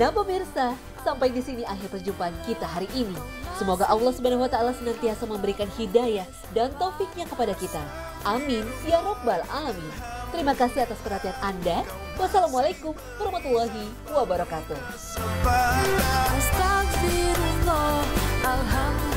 Nah pemirsa, sampai di sini akhir perjumpaan kita hari ini. Semoga Allah Subhanahu wa taala senantiasa memberikan hidayah dan taufiknya kepada kita. Amin ya robbal alamin. Terima kasih atas perhatian Anda. Wassalamualaikum warahmatullahi wabarakatuh. Alhamdulillah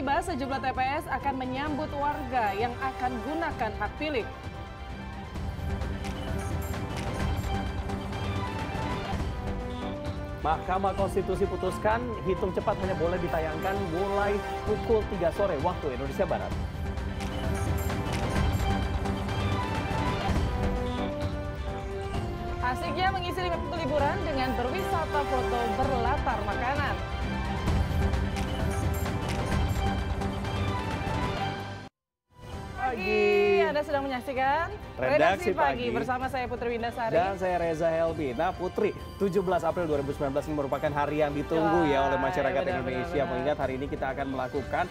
tiba, sejumlah TPS akan menyambut warga yang akan gunakan hak pilih. Mahkamah Konstitusi putuskan hitung cepat hanya boleh ditayangkan mulai pukul 3 sore waktu Indonesia Barat. Asiknya mengisi liburan dengan berwisata foto berlatar makanan. Pagi, Anda sedang menyaksikan Redaksi Pagi. bersama saya Putri Windasari. Dan saya Reza Helbi. Nah Putri, 17 April 2019 ini merupakan hari yang ditunggu ya oleh Wah, masyarakat benar, Indonesia. benar, benar. Mengingat hari ini kita akan melakukan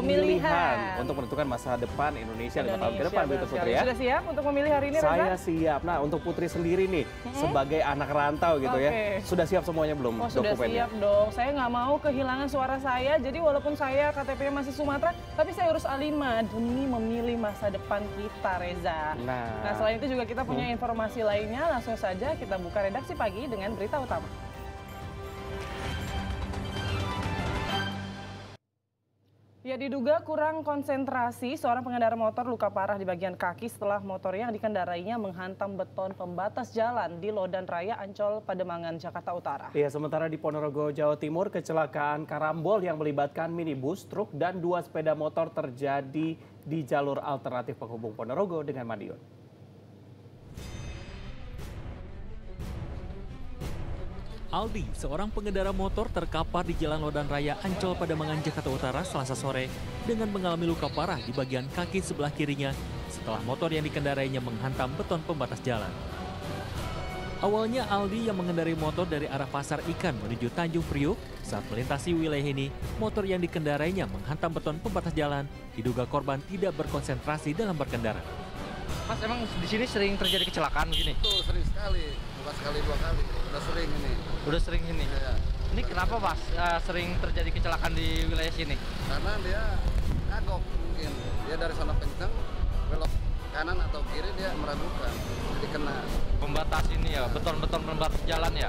Pemilihan. pemilihan, untuk menentukan masa depan Indonesia lima tahun ke depan begitu Putri ya. Sudah siap untuk memilih hari ini, Reza? Saya siap. Nah untuk Putri sendiri nih sebagai anak rantau gitu ya, Oke. sudah siap semuanya belum Oh sudah siap dong, saya nggak mau kehilangan suara saya. Jadi walaupun saya KTP-nya masih Sumatera, tapi saya urus A5 demi memilih masa depan kita, Reza. Nah, Nah selain itu juga kita punya informasi lainnya, langsung saja kita buka redaksi pagi dengan berita utama. Ya diduga kurang konsentrasi, seorang pengendara motor luka parah di bagian kaki setelah motor yang dikendarainya menghantam beton pembatas jalan di Lodan Raya Ancol, Pademangan, Jakarta Utara. Iya, sementara di Ponorogo, Jawa Timur, kecelakaan karambol yang melibatkan minibus, truk, dan dua sepeda motor terjadi di jalur alternatif penghubung Ponorogo dengan Madiun. Aldi, seorang pengendara motor terkapar di Jalan Lodan Raya Ancol Pademangan Jakarta Utara selasa sore dengan mengalami luka parah di bagian kaki sebelah kirinya setelah motor yang dikendarainya menghantam beton pembatas jalan. Awalnya Aldi yang mengendarai motor dari arah Pasar Ikan menuju Tanjung Priuk saat melintasi wilayah ini, motor yang dikendarainya menghantam beton pembatas jalan. Diduga korban tidak berkonsentrasi dalam berkendara. Mas emang di sini sering terjadi kecelakaan begini? Itu sering sekali, bukan sekali dua kali, udah sering ini. Udah sering ini. Ya, Ini kenapa Mas eh, sering terjadi kecelakaan di wilayah sini? karena dia kagok mungkin, dia dari sana kencang, belok kanan atau kiri dia meragukan, jadi kena. Pembatas ini ya, beton-beton pembatas jalan ya.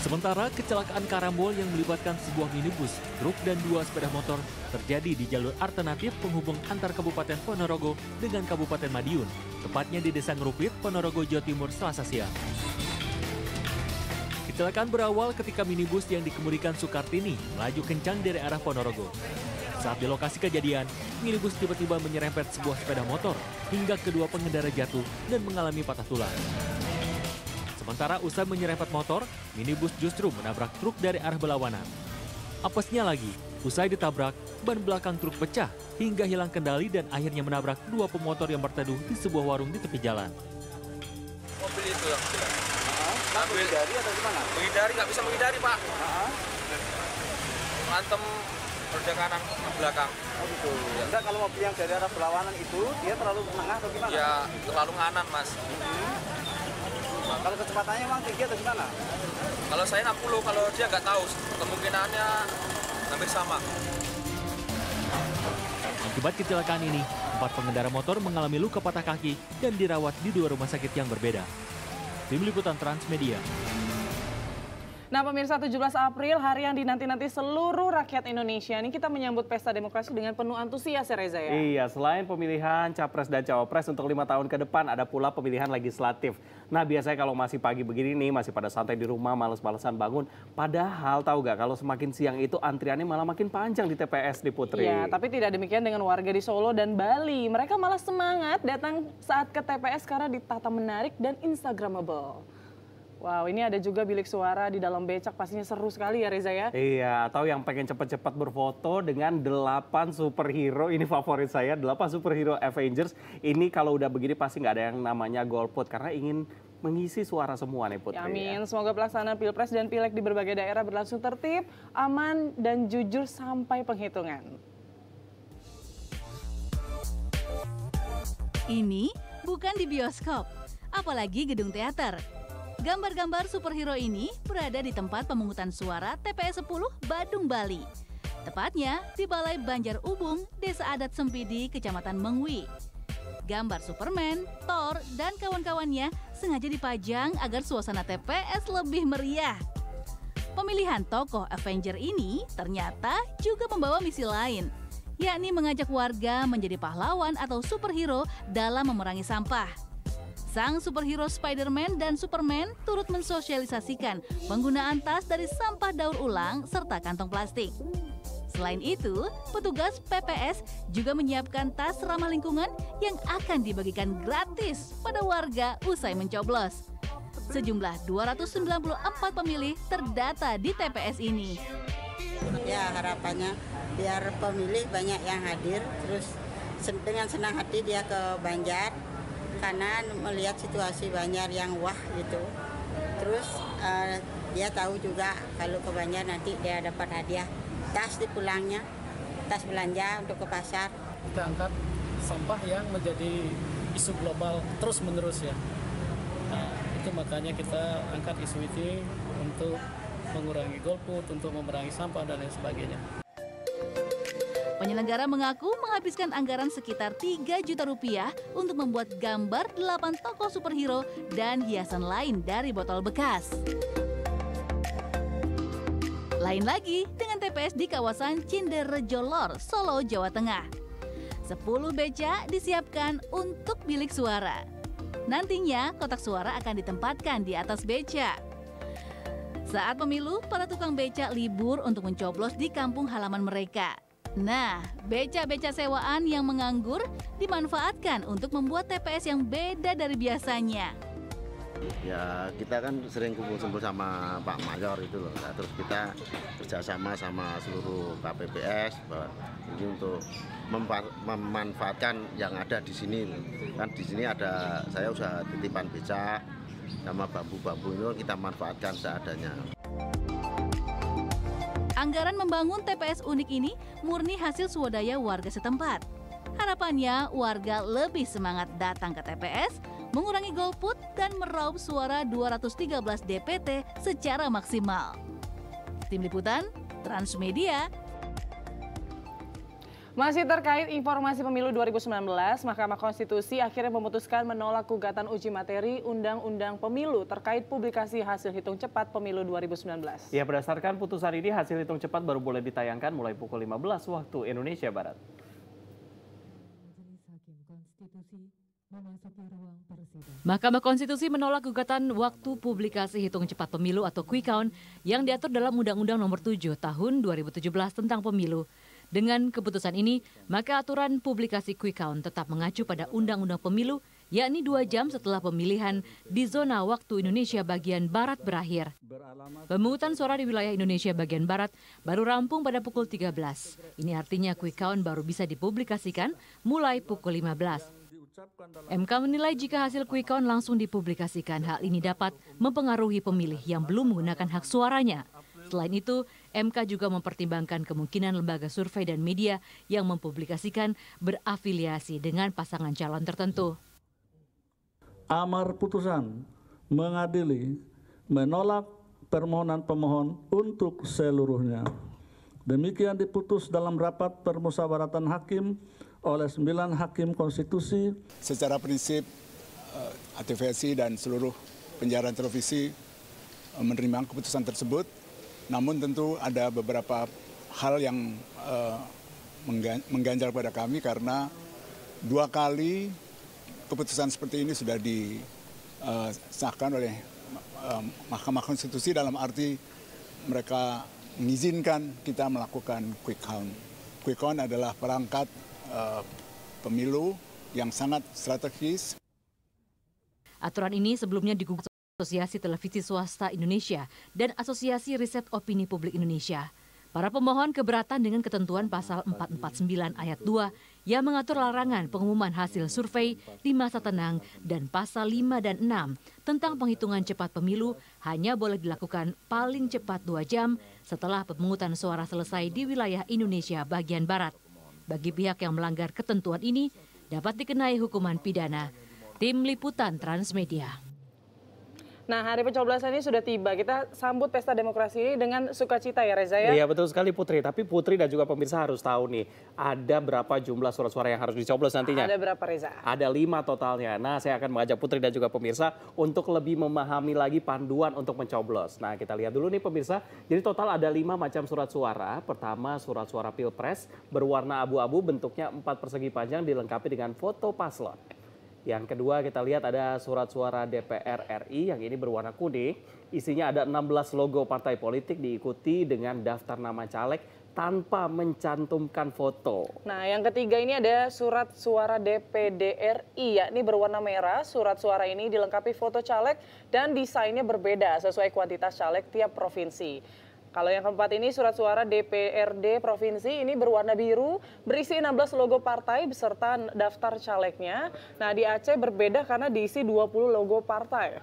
Sementara kecelakaan karambol yang melibatkan sebuah minibus, truk, dan dua sepeda motor terjadi di jalur alternatif penghubung antar Kabupaten Ponorogo dengan Kabupaten Madiun, tepatnya di Desa Ngerupit, Ponorogo, Jawa Timur, Selasa siang. Kecelakaan berawal ketika minibus yang dikemudikan Soekartini melaju kencang dari arah Ponorogo. Saat di lokasi kejadian, minibus tiba-tiba menyerempet sebuah sepeda motor hingga kedua pengendara jatuh dan mengalami patah tulang. Sementara usai menyerempet motor, minibus justru menabrak truk dari arah berlawanan. Apesnya lagi, usai ditabrak, ban belakang truk pecah hingga hilang kendali dan akhirnya menabrak dua pemotor yang berteduh di sebuah warung di tepi jalan. mobil itu yang ambil menghindari atau gimana? Menghindari nggak bisa menghindari pak. Mantem roda kanan ke belakang. Oh gitu. Enggak kalau mobil yang dari arah berlawanan itu dia terlalu menengah atau gimana? Ya terlalu nganan mas. Kalau kecepatannya emang tinggi atau gimana? Kalau saya 60, kalau dia nggak tahu kemungkinannya hampir sama. Akibat kecelakaan ini, empat pengendara motor mengalami luka patah kaki dan dirawat di dua rumah sakit yang berbeda. Tim Liputan Transmedia. Nah pemirsa 17 April hari yang dinanti-nanti seluruh rakyat Indonesia ini kita menyambut pesta demokrasi dengan penuh antusias ya Reza ya. Iya, selain pemilihan capres dan cawapres untuk lima tahun ke depan, ada pula pemilihan legislatif. Nah, biasanya kalau masih pagi begini nih, masih pada santai di rumah, males-malesan bangun. Padahal tahu gak, kalau semakin siang itu antriannya malah makin panjang di TPS di Putri. Ya, tapi tidak demikian dengan warga di Solo dan Bali. Mereka malah semangat datang saat ke TPS karena ditata menarik dan instagramable. Wow, ini ada juga bilik suara di dalam becak, pastinya seru sekali ya Reza ya. Iya, atau yang pengen cepat-cepat berfoto dengan 8 superhero, ini favorit saya, 8 superhero Avengers. Ini kalau udah begini pasti nggak ada yang namanya golput, karena ingin mengisi suara semua nih Putri. Ya, amin, semoga pelaksanaan Pilpres dan Pileg di berbagai daerah berlangsung tertib, aman, dan jujur sampai penghitungan. Ini bukan di bioskop, apalagi gedung teater. Gambar-gambar superhero ini berada di tempat pemungutan suara TPS 10 Badung, Bali. Tepatnya di Balai Banjar Ubung, Desa Adat Sempidi, Kecamatan Mengwi. Gambar Superman, Thor, dan kawan-kawannya sengaja dipajang agar suasana TPS lebih meriah. Pemilihan tokoh Avenger ini ternyata juga membawa misi lain, yakni mengajak warga menjadi pahlawan atau superhero dalam memerangi sampah. Sang superhero Spider-Man dan Superman turut mensosialisasikan penggunaan tas dari sampah daur ulang serta kantong plastik. Selain itu, petugas PPS juga menyiapkan tas ramah lingkungan yang akan dibagikan gratis pada warga usai mencoblos. Sejumlah 294 pemilih terdata di TPS ini. Ya harapannya biar pemilih banyak yang hadir, terus dengan senang hati dia ke Banjar karena melihat situasi Banjar yang wah gitu. Terus eh, dia tahu juga kalau ke Banjar nanti dia dapat hadiah tas di pulangnya, tas belanja untuk ke pasar. kita angkat sampah yang menjadi isu global terus menerus ya. Nah, itu makanya kita angkat isu ini untuk mengurangi golput, untuk memerangi sampah dan lain sebagainya. Penyelenggara mengaku menghabiskan anggaran sekitar 3 juta rupiah untuk membuat gambar 8 tokoh superhero dan hiasan lain dari botol bekas. Lain lagi dengan TPS di kawasan Cinderejo Lor, Solo, Jawa Tengah. 10 beca disiapkan untuk bilik suara. Nantinya kotak suara akan ditempatkan di atas beca. Saat pemilu, para tukang beca libur untuk mencoblos di kampung halaman mereka. Nah, beca-beca sewaan yang menganggur dimanfaatkan untuk membuat TPS yang beda dari biasanya. Ya kita kan sering kumpul-kumpul sama Pak Mayor itu loh. Nah, terus kita kerjasama sama seluruh KPPS bahwa ini untuk memanfaatkan yang ada di sini. Kan di sini ada saya usaha titipan becak sama bambu-bambu itu kita manfaatkan seadanya. Anggaran membangun TPS unik ini murni hasil swadaya warga setempat. Harapannya warga lebih semangat datang ke TPS, mengurangi golput dan meraup suara 213 DPT secara maksimal. Tim Liputan, Transmedia, Masih terkait informasi pemilu 2019, Mahkamah Konstitusi akhirnya memutuskan menolak gugatan uji materi Undang-Undang Pemilu terkait publikasi hasil hitung cepat pemilu 2019. Ya berdasarkan putusan ini hasil hitung cepat baru boleh ditayangkan mulai pukul 15 waktu Indonesia Barat. Mahkamah Konstitusi menolak gugatan waktu publikasi hitung cepat pemilu atau quick count yang diatur dalam Undang-Undang Nomor 7 Tahun 2017 tentang pemilu. Dengan keputusan ini, maka aturan publikasi quick count tetap mengacu pada Undang-Undang Pemilu, yakni dua jam setelah pemilihan di zona waktu Indonesia bagian Barat berakhir. Pemungutan suara di wilayah Indonesia bagian Barat baru rampung pada pukul 13. Ini artinya quick count baru bisa dipublikasikan mulai pukul 15. MK menilai jika hasil quick count langsung dipublikasikan, hal ini dapat mempengaruhi pemilih yang belum menggunakan hak suaranya. Selain itu, MK juga mempertimbangkan kemungkinan lembaga survei dan media yang mempublikasikan berafiliasi dengan pasangan calon tertentu. amar putusan mengadili menolak permohonan pemohon untuk seluruhnya. Demikian diputus dalam rapat permusawaratan hakim oleh sembilan hakim konstitusi Secara prinsip eh, ATVSI dan seluruh penyiaran televisi eh, menerima keputusan tersebut. Namun tentu ada beberapa hal yang eh, menggan- mengganjal pada kami karena dua kali keputusan seperti ini sudah disahkan oleh eh, Mahkamah Konstitusi dalam arti mereka mengizinkan kita melakukan quick count. Quick count adalah perangkat eh, pemilu yang sangat strategis Aturan ini sebelumnya digugat Asosiasi Televisi Swasta Indonesia dan Asosiasi Riset Opini Publik Indonesia. Para pemohon keberatan dengan ketentuan pasal 449 ayat 2 yang mengatur larangan pengumuman hasil survei di masa tenang dan pasal 5 dan 6 tentang penghitungan cepat pemilu hanya boleh dilakukan paling cepat dua jam setelah pemungutan suara selesai di wilayah Indonesia bagian Barat. Bagi pihak yang melanggar ketentuan ini dapat dikenai hukuman pidana. Tim Liputan Transmedia. Nah, hari pencoblosan ini sudah tiba. Kita sambut pesta demokrasi ini dengan sukacita ya Reza ya. Iya betul sekali Putri. Tapi Putri dan juga pemirsa harus tahu nih, ada berapa jumlah surat-suara yang harus dicoblos nantinya? Ada berapa Reza? Ada lima totalnya. Nah, saya akan mengajak Putri dan juga pemirsa untuk lebih memahami lagi panduan untuk mencoblos. Nah, kita lihat dulu nih pemirsa. Jadi total ada lima macam surat suara. Pertama, surat suara pilpres berwarna abu-abu, bentuknya empat persegi panjang dilengkapi dengan foto paslon. Yang kedua kita lihat ada surat suara DPR RI yang ini berwarna kuning. Isinya ada 16 logo partai politik diikuti dengan daftar nama caleg tanpa mencantumkan foto. Nah, yang ketiga ini ada surat suara DPD RI, yakni berwarna merah. Surat suara ini dilengkapi foto caleg dan desainnya berbeda sesuai kuantitas caleg tiap provinsi. Kalau yang keempat ini surat suara DPRD provinsi ini berwarna biru, berisi 16 logo partai beserta daftar calegnya. Nah di Aceh berbeda karena diisi 20 logo partai.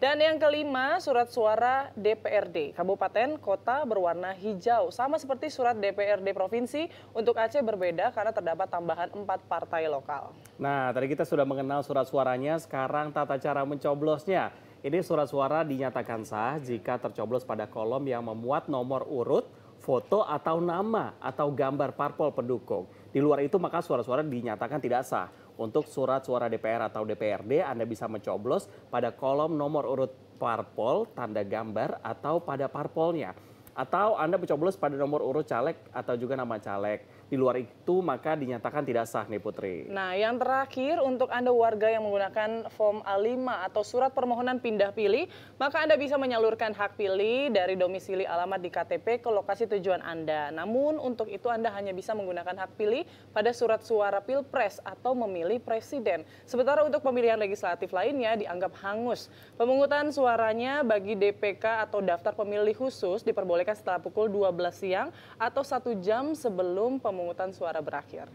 Dan yang kelima, surat suara DPRD Kabupaten Kota berwarna hijau. Sama seperti surat DPRD Provinsi, untuk Aceh berbeda karena terdapat tambahan empat partai lokal. Nah, tadi kita sudah mengenal surat suaranya, sekarang tata cara mencoblosnya. Ini surat suara dinyatakan sah jika tercoblos pada kolom yang memuat nomor urut, foto atau nama atau gambar parpol pendukung. Di luar itu maka suara-suara dinyatakan tidak sah. Untuk surat suara DPR atau DPRD Anda bisa mencoblos pada kolom nomor urut parpol, tanda gambar atau pada parpolnya. Atau Anda mencoblos pada nomor urut caleg atau juga nama caleg. Di luar itu maka dinyatakan tidak sah nih Putri. Nah yang terakhir untuk Anda warga yang menggunakan form A5 atau surat permohonan pindah pilih, maka Anda bisa menyalurkan hak pilih dari domisili alamat di KTP ke lokasi tujuan Anda. Namun untuk itu Anda hanya bisa menggunakan hak pilih pada surat suara pilpres atau memilih presiden. Sementara untuk pemilihan legislatif lainnya dianggap hangus. Pemungutan suaranya bagi DPK atau daftar pemilih khusus diperbolehkan setelah pukul 12 siang atau satu jam sebelum pemungutan suara berakhir.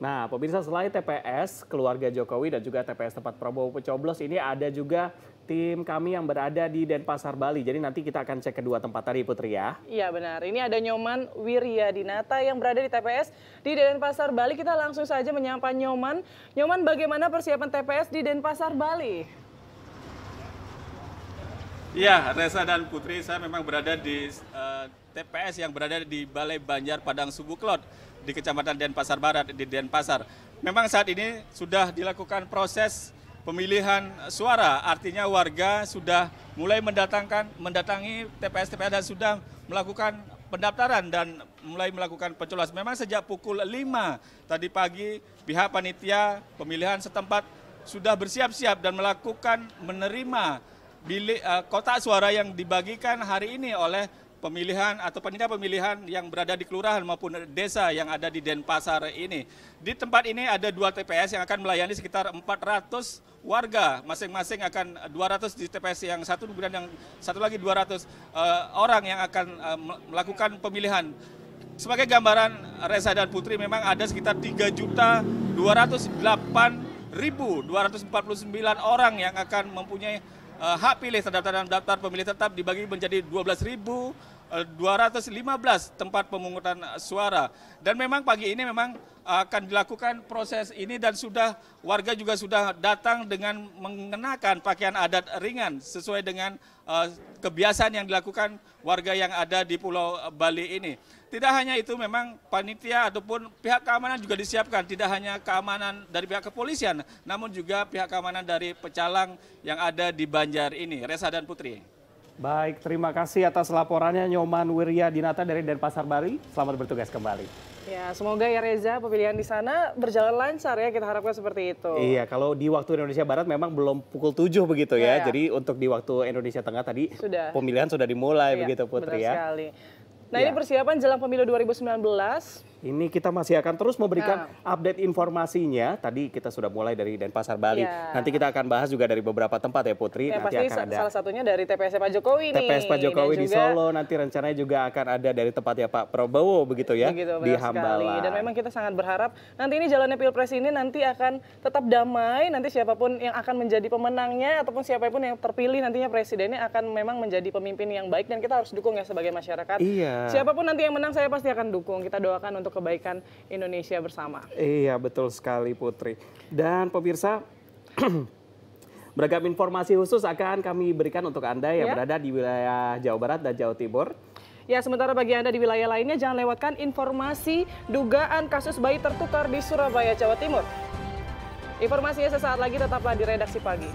Nah, pemirsa selain TPS, keluarga Jokowi dan juga TPS tempat Prabowo pencoblos ini ada juga tim kami yang berada di Denpasar, Bali. Jadi nanti kita akan cek kedua tempat tadi, Putri ya. Iya benar, ini ada Nyoman Wiryadinata yang berada di TPS di Denpasar, Bali. Kita langsung saja menyapa Nyoman. Nyoman, bagaimana persiapan TPS di Denpasar, Bali? Iya, Reza dan Putri, saya memang berada di uh, TPS yang berada di Balai Banjar Padang Subuklot di Kecamatan Denpasar Barat di Denpasar. Memang saat ini sudah dilakukan proses pemilihan suara, artinya warga sudah mulai mendatangkan mendatangi TPS-TPS dan sudah melakukan pendaftaran dan mulai melakukan pencoblosan. Memang sejak pukul 5 tadi pagi pihak panitia pemilihan setempat sudah bersiap-siap dan melakukan menerima bilik uh, kotak suara yang dibagikan hari ini oleh pemilihan atau panitia pemilihan yang berada di kelurahan maupun desa yang ada di Denpasar ini. Di tempat ini ada dua TPS yang akan melayani sekitar 400 warga, masing-masing akan 200 di TPS yang satu kemudian yang satu lagi 200 uh, eh, orang yang akan uh, melakukan pemilihan. Sebagai gambaran Reza dan Putri memang ada sekitar 3 juta 208 ribu 249 orang yang akan mempunyai uh, hak pilih terdaftar dalam daftar pemilih tetap dibagi menjadi 12.215 eh, tempat pemungutan suara. Dan memang pagi ini memang akan dilakukan proses ini dan sudah warga juga sudah datang dengan mengenakan pakaian adat ringan sesuai dengan uh, kebiasaan yang dilakukan warga yang ada di Pulau Bali ini. Tidak hanya itu memang panitia ataupun pihak keamanan juga disiapkan. Tidak hanya keamanan dari pihak kepolisian, namun juga pihak keamanan dari pecalang yang ada di Banjar ini. Resa dan Putri. Baik, terima kasih atas laporannya Nyoman Wirya Dinata dari Denpasar Bali. Selamat bertugas kembali. Ya, semoga ya Reza pemilihan di sana berjalan lancar ya, kita harapkan seperti itu. Iya, kalau di waktu Indonesia Barat memang belum pukul 7 begitu ya. ya. Jadi untuk di waktu Indonesia Tengah tadi sudah. pemilihan sudah dimulai ya, begitu Putri benar ya. sekali. Nah ya. ini persiapan jelang pemilu 2019 Ini kita masih akan terus memberikan update informasinya. Tadi kita sudah mulai dari Denpasar Bali. Ya. Nanti kita akan bahas juga dari beberapa tempat ya Putri. Ya, nanti pasti akan ada salah satunya dari TPS Pak Jokowi nih. TPS Pak Jokowi Dan di juga- Solo. Nanti rencananya juga akan ada dari tempatnya Pak Prabowo begitu ya Begitu, di sekali. Hambalang. Dan memang kita sangat berharap nanti ini jalannya Pilpres ini nanti akan tetap damai. Nanti siapa pun yang akan menjadi pemenangnya ataupun siapa pun yang terpilih nantinya presidennya akan memang menjadi pemimpin yang baik dan kita harus dukung ya sebagai masyarakat. Iya. Siapa pun nanti yang menang saya pasti akan dukung. Kita doakan untuk kebaikan Indonesia bersama. Iya betul sekali Putri. Dan pemirsa beragam informasi khusus akan kami berikan untuk Anda yang Ya. berada di wilayah Jawa Barat dan Jawa Timur. Ya, sementara bagi Anda di wilayah lainnya jangan lewatkan informasi dugaan kasus bayi tertukar di Surabaya, Jawa Timur. Informasinya sesaat lagi tetaplah di redaksi pagi.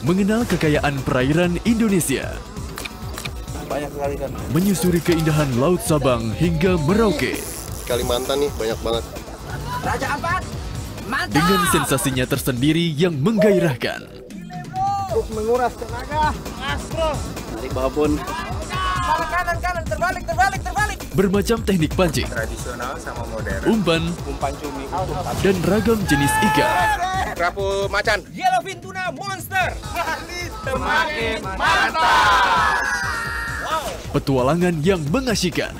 Mengenal kekayaan perairan Indonesia, Banyak sekali kan. menyusuri keindahan Laut Sabang hingga Merauke. Kalimantan nih banyak banget. Raja Ampat, mantap! Dengan sensasinya tersendiri yang menggairahkan. Untuk menguras tenaga, Astro. Narik babon. Kanan, kanan, kanan, terbalik, terbalik, terbalik. Bermacam teknik pancing, Tradisional sama modern. umpan, Umpan cumi dan ragam jenis ikan. Kerapu macan. Yellowfin tuna monster. Semakin mantap. Petualangan yang mengasyikan.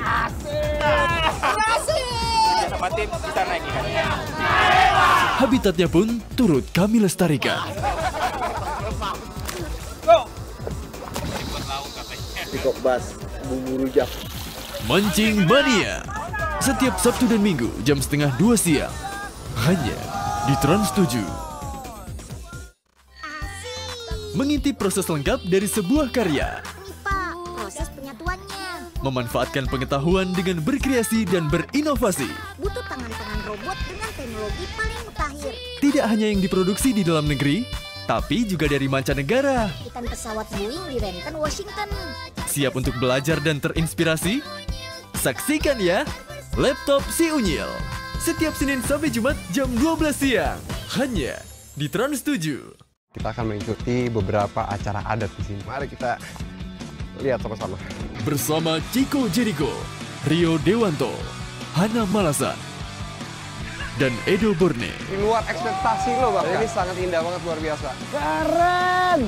Sama tim bisa naik ikan. Habitatnya pun turut kami lestarikan. Pikok bas, bumbu rujak. Mancing Mania. Setiap Sabtu dan Minggu jam setengah dua siang. Hanya di Trans 7. Mengintip proses lengkap dari sebuah karya. Proses penyatuannya. Memanfaatkan pengetahuan dengan berkreasi dan berinovasi. Butuh tangan-tangan robot dengan teknologi paling mutakhir. Tidak hanya yang diproduksi di dalam negeri, tapi juga dari mancanegara. Ikan pesawat Boeing di Renton, Washington. Siap untuk belajar dan terinspirasi? Saksikan ya, Laptop Si Unyil. Setiap Senin sampai Jumat jam 12 siang. Hanya di Trans 7. Kita akan mengikuti beberapa acara adat di sini. Mari kita lihat sama-sama. Bersama Chico Jericho, Rio Dewanto, Hana Malasan, dan Edo Borne. Di luar ekspektasi lo bang. Ini sangat indah banget luar biasa. Keren.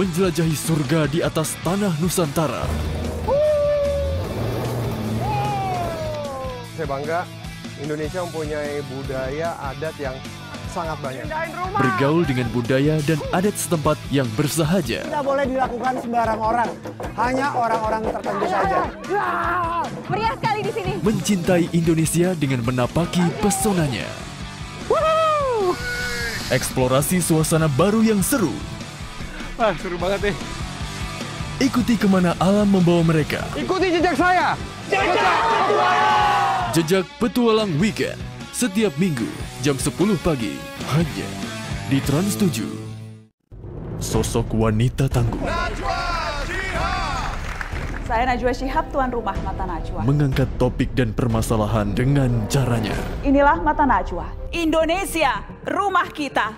Menjelajahi surga di atas tanah Nusantara. Saya bangga Indonesia mempunyai budaya adat yang sangat banyak. Bergaul dengan budaya dan adat setempat yang bersahaja. Tidak boleh dilakukan sembarang orang. Hanya orang-orang tertentu saja. Meriah sekali di sini. Mencintai Indonesia dengan menapaki pesonanya. Eksplorasi suasana baru yang seru. Wah seru banget nih. Ikuti ke mana alam membawa mereka. Ikuti jejak saya. Jejak Petualang Weekend. Setiap minggu jam 10 pagi. Hanya di Trans 7. Sosok wanita tangguh. Saya Najwa Shihab, tuan rumah Mata Najwa. Mengangkat topik dan permasalahan dengan caranya. Inilah Mata Najwa. Indonesia, rumah kita.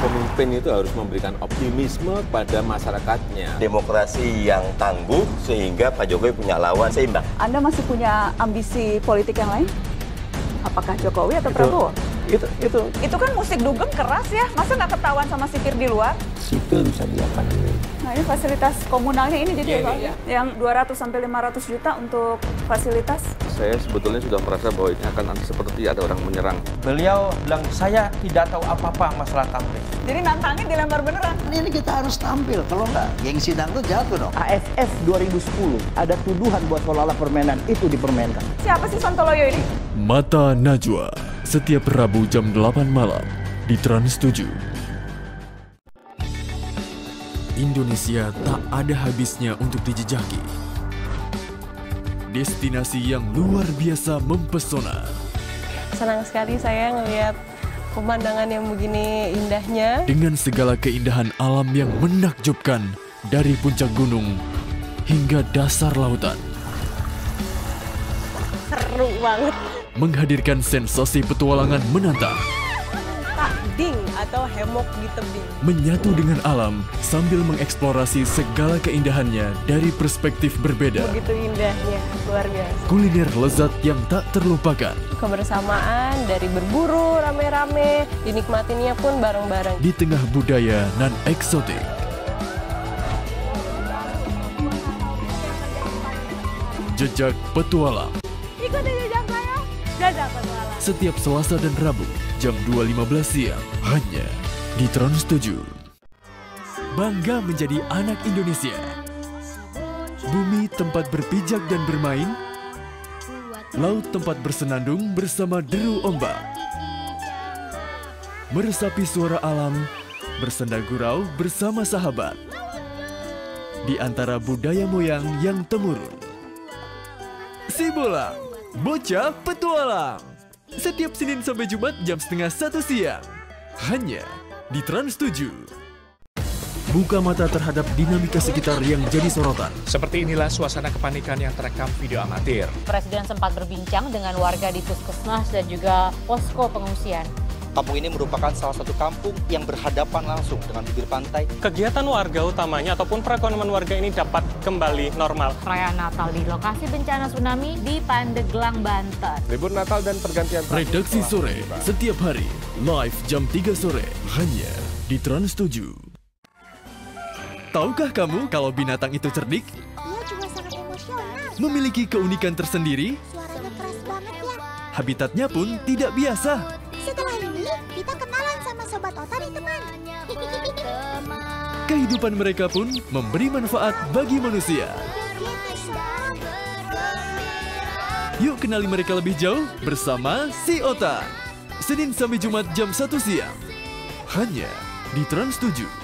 Pemimpin itu harus memberikan optimisme pada masyarakatnya. Demokrasi yang tangguh sehingga Pak Jokowi punya lawan seimbang. Anda masih punya ambisi politik yang lain? Apakah Jokowi atau Prabowo? Itu, itu. Itu kan musik dugem keras ya, masa nggak ketahuan sama sipir di luar? Sipil bisa diapain? Nah ini fasilitas komunalnya ini jadi Iya, ya, iya. Yang 200 sampai 500 juta untuk fasilitas. Saya sebetulnya sudah merasa bahwa ini akan nanti seperti ada orang menyerang. Beliau bilang, saya tidak tahu apa-apa masalah tampil. Jadi nantangin dilempar beneran. Ini kita harus tampil, kalau enggak geng sidang tuh jatuh dong. AFF 2010 ada tuduhan buat seolah-olah permainan itu dipermainkan. Siapa sih Sontoloyo ini? Mata Najwa. Setiap Rabu jam 8 malam di Trans 7. Indonesia tak ada habisnya untuk dijejaki. Destinasi yang luar biasa mempesona. Senang sekali saya ngelihat pemandangan yang begini indahnya. Dengan segala keindahan alam yang menakjubkan dari puncak gunung hingga dasar lautan. Seru banget. Menghadirkan sensasi petualangan menantang. Tak ding atau hemok di tebing. Menyatu dengan alam sambil mengeksplorasi segala keindahannya dari perspektif berbeda. Begitu indahnya, luar biasa. Kuliner lezat yang tak terlupakan. Kebersamaan dari berburu rame-rame, dinikmatinya pun bareng-bareng. Di tengah budaya nan eksotik. Jejak Petualang. Setiap Selasa dan Rabu jam 2.15 siang hanya di Trans 7. Bangga menjadi anak Indonesia. Bumi tempat berpijak dan bermain. Laut tempat bersenandung bersama deru ombak. Meresapi suara alam, bersenda gurau bersama sahabat. Di antara budaya moyang yang temurun. Sibolang, Bocah Petualang. Setiap Senin sampai Jumat jam setengah satu siang. Hanya di Trans 7. Buka mata terhadap dinamika sekitar yang jadi sorotan. Seperti inilah suasana kepanikan yang terekam video amatir. Presiden sempat berbincang dengan warga di Puskesmas dan juga posko pengungsian. Kampung ini merupakan salah satu kampung yang berhadapan langsung dengan bibir pantai. Kegiatan warga utamanya ataupun perekonomian warga ini dapat kembali normal. Perayaan Natal di lokasi bencana tsunami di Pandeglang, Banten. Libur Natal dan pergantian Redaksi sore setiap hari live jam 3 sore hanya di Trans 7. Tahukah kamu kalau binatang itu cerdik? Dia juga sangat emosional. Memiliki keunikan tersendiri? Suaranya keras banget ya. Habitatnya pun tidak biasa. Sobat Otari teman. Kehidupan mereka pun memberi manfaat bagi manusia. Yuk kenali mereka lebih jauh bersama Si Ota. Senin sampai Jumat jam 1 siang. Hanya di Trans 7.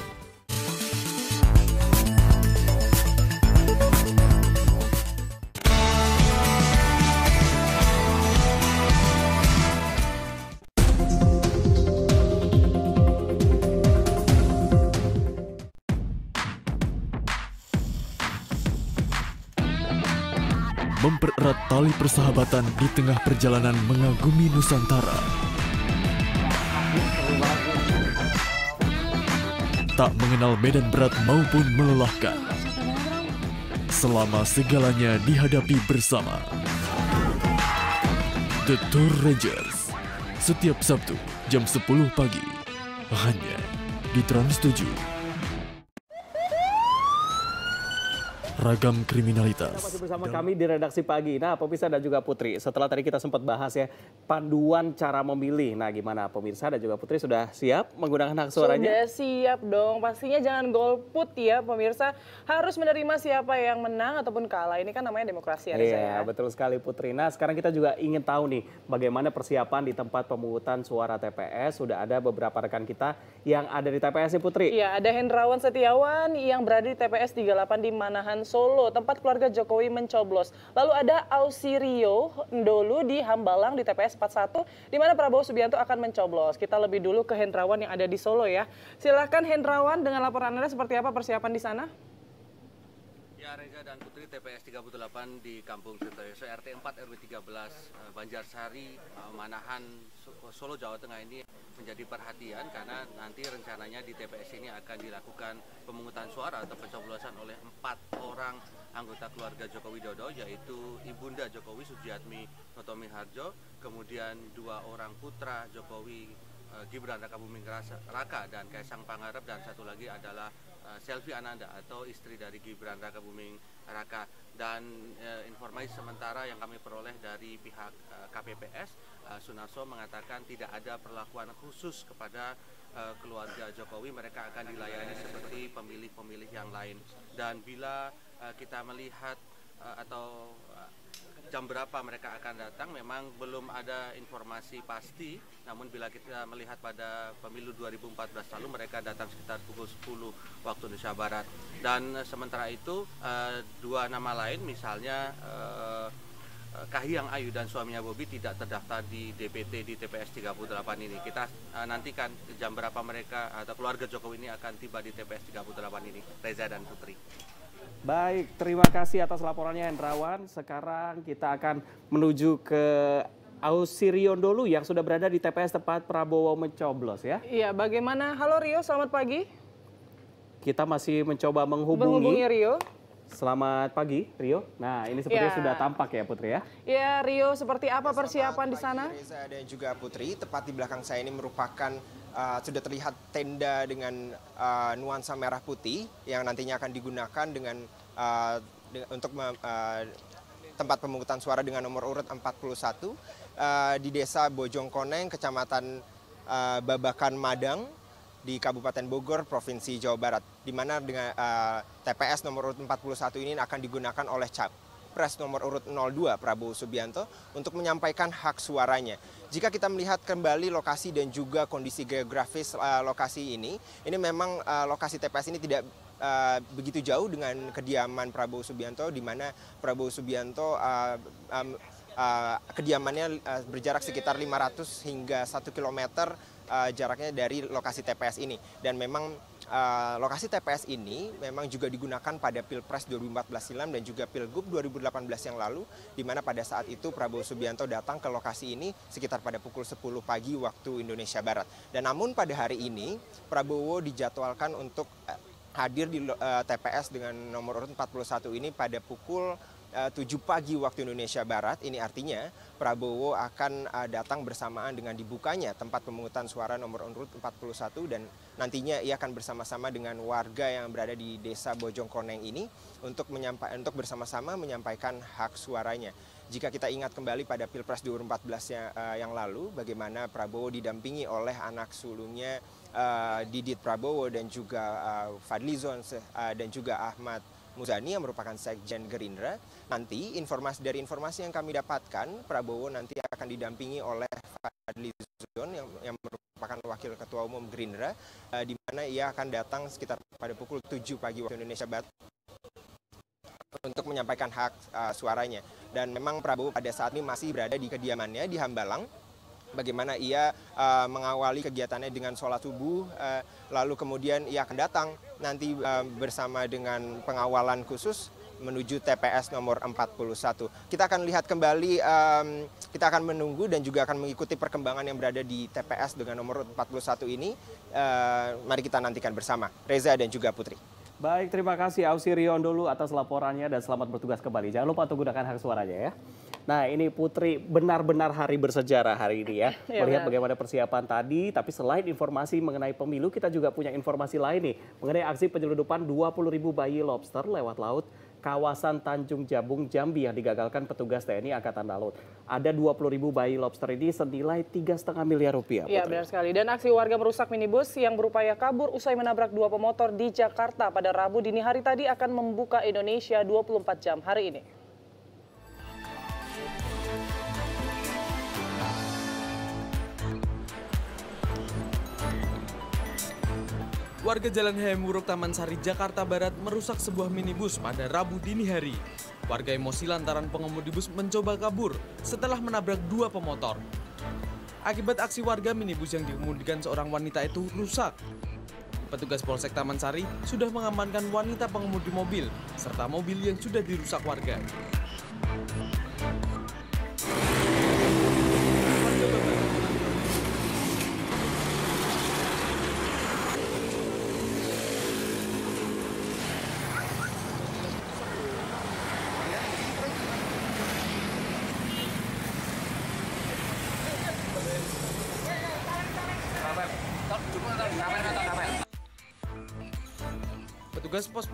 Mempererat tali persahabatan di tengah perjalanan mengagumi Nusantara. Tak mengenal medan berat maupun melelahkan. Selama segalanya dihadapi bersama. The Tour Rangers. Setiap Sabtu jam 10 pagi. Hanya di Trans 7. Ragam kriminalitas. Masih bersama kami di redaksi pagi. Nah, pemirsa dan juga Putri, setelah tadi kita sempat bahas ya panduan cara memilih. Nah, gimana pemirsa dan juga Putri sudah siap menggunakan hak suaranya? Sudah siap dong. Pastinya jangan golput ya pemirsa. Harus menerima siapa yang menang ataupun kalah. Ini kan namanya demokrasi ya Iya, ya. betul sekali Putri. Nah, sekarang kita juga ingin tahu nih bagaimana persiapan di tempat pemungutan suara TPS. Sudah ada beberapa rekan kita yang ada di TPS nih Putri. Iya, ada Hendrawan Setiawan yang berada di TPS 38 di Manahan, Solo, tempat keluarga Jokowi mencoblos. Lalu ada Ausirio Ndolu di Hambalang di TPS 41, di mana Prabowo Subianto akan mencoblos. Kita lebih dulu ke Hendrawan yang ada di Solo ya. Silahkan Hendrawan dengan laporan Anda seperti apa persiapan di sana? Ya Reza dan Putri TPS 38 di Kampung Tirtoyoso RT 4 RW 13 eh, Banjarsari eh, Manahan So- Solo Jawa Tengah ini menjadi perhatian karena nanti rencananya di TPS ini akan dilakukan pemungutan suara atau pencoblosan oleh empat orang anggota keluarga Joko Widodo yaitu Ibunda Jokowi Sujiatmi Notomi Harjo kemudian dua orang putra Jokowi eh, Gibran Raka Buming Rasa- Raka dan Kaisang Pangarep dan satu lagi adalah eh, Selvi Ananda atau istri dari Gibran Raka Buming Raka. Dan eh, informasi sementara yang kami peroleh dari pihak eh, KPPS eh, Sunarso mengatakan tidak ada perlakuan khusus kepada eh, keluarga Jokowi. Mereka akan dilayani seperti pemilih-pemilih yang lain. Dan bila eh, kita melihat eh, atau jam berapa mereka akan datang memang belum ada informasi pasti. Namun bila kita melihat pada pemilu 2014 lalu mereka datang sekitar pukul 10 waktu Indonesia Barat. Dan eh, sementara itu eh, dua nama lain misalnya eh, Kahiyang Ayu dan suaminya Bobi tidak terdaftar di DPT di TPS 38 ini. Kita nantikan jam berapa mereka atau keluarga Jokowi ini akan tiba di TPS 38 ini Reza dan Putri Baik, terima kasih atas laporannya Hendrawan. Sekarang kita akan menuju ke Ausirion dulu yang sudah berada di TPS tempat Prabowo mencoblos ya. Iya, bagaimana? Halo Rio, selamat pagi. Kita masih mencoba menghubungi. Menghubungi Rio. Selamat pagi, Rio. Nah, ini sepertinya Ya. sudah tampak ya, Putri ya. Ya, Rio, seperti apa persiapan di sana? Reza dan juga Putri, tepat di belakang saya ini merupakan uh, sudah terlihat tenda dengan uh, nuansa merah putih yang nantinya akan digunakan dengan uh, de- untuk uh, tempat pemungutan suara dengan nomor urut 41 uh, di Desa Bojongkoneng, Kecamatan uh, Babakan Madang di Kabupaten Bogor, Provinsi Jawa Barat, di mana dengan uh, TPS nomor urut 41 ini akan digunakan oleh Capres nomor urut 02 Prabowo Subianto untuk menyampaikan hak suaranya. Jika kita melihat kembali lokasi dan juga kondisi geografis uh, lokasi ini, ini memang uh, lokasi TPS ini tidak uh, begitu jauh dengan kediaman Prabowo Subianto, di mana Prabowo Subianto uh, um, uh, kediamannya uh, berjarak sekitar 500 hingga 1 kilometer uh, jaraknya dari lokasi TPS ini. Dan memang uh, lokasi TPS ini memang juga digunakan pada Pilpres 2014 silam dan juga Pilgub 2018 yang lalu di mana pada saat itu Prabowo Subianto datang ke lokasi ini sekitar pada pukul 10 pagi waktu Indonesia Barat. Dan namun pada hari ini Prabowo dijadwalkan untuk uh, hadir di uh, TPS dengan nomor urut 41 ini pada pukul 7 pagi waktu Indonesia Barat. Ini artinya Prabowo akan uh, datang bersamaan dengan dibukanya tempat pemungutan suara nomor urut 41 dan nantinya ia akan bersama-sama dengan warga yang berada di Desa Bojongkoneng ini untuk menyampa untuk bersama-sama menyampaikan hak suaranya. Jika kita ingat kembali pada Pilpres 2014 yang, uh, yang lalu, bagaimana Prabowo didampingi oleh anak sulungnya uh, Didit Prabowo dan juga uh, Fadlizon uh, dan juga Ahmad Muzani yang merupakan sekjen Gerindra. Nanti informasi dari informasi yang kami dapatkan, Prabowo nanti akan didampingi oleh Fadlizon yang, yang merupakan wakil ketua umum Gerindra, uh, di mana ia akan datang sekitar pada pukul 7 pagi waktu Indonesia Barat untuk menyampaikan hak uh, suaranya. Dan memang Prabowo pada saat ini masih berada di kediamannya di Hambalang. Bagaimana ia uh, mengawali kegiatannya dengan sholat subuh, uh, lalu kemudian ia akan datang nanti uh, bersama dengan pengawalan khusus menuju TPS nomor 41. Kita akan lihat kembali, um, kita akan menunggu dan juga akan mengikuti perkembangan yang berada di TPS dengan nomor 41 ini. Uh, mari kita nantikan bersama, Reza dan juga Putri. Baik, terima kasih Ausirion dulu atas laporannya dan selamat bertugas kembali. Jangan lupa untuk gunakan hak suaranya ya. Nah ini Putri benar-benar hari bersejarah hari ini ya. Iya, Melihat benar. bagaimana persiapan tadi, tapi selain informasi mengenai pemilu, kita juga punya informasi lain nih. Mengenai aksi penyeludupan 20 ribu bayi lobster lewat laut kawasan Tanjung Jabung, Jambi yang digagalkan petugas TNI Angkatan Laut. Ada 20 ribu bayi lobster ini senilai 3,5 miliar rupiah. Iya benar sekali. Dan aksi warga merusak minibus yang berupaya kabur usai menabrak dua pemotor di Jakarta pada Rabu dini hari tadi akan membuka Indonesia 24 jam hari ini. Warga Jalan Hayamuruk Taman Sari, Jakarta Barat merusak sebuah minibus pada Rabu dini hari. Warga emosi lantaran pengemudi bus mencoba kabur setelah menabrak dua pemotor. Akibat aksi warga, minibus yang dikemudikan seorang wanita itu rusak. Petugas Polsek Taman Sari sudah mengamankan wanita pengemudi mobil serta mobil yang sudah dirusak warga.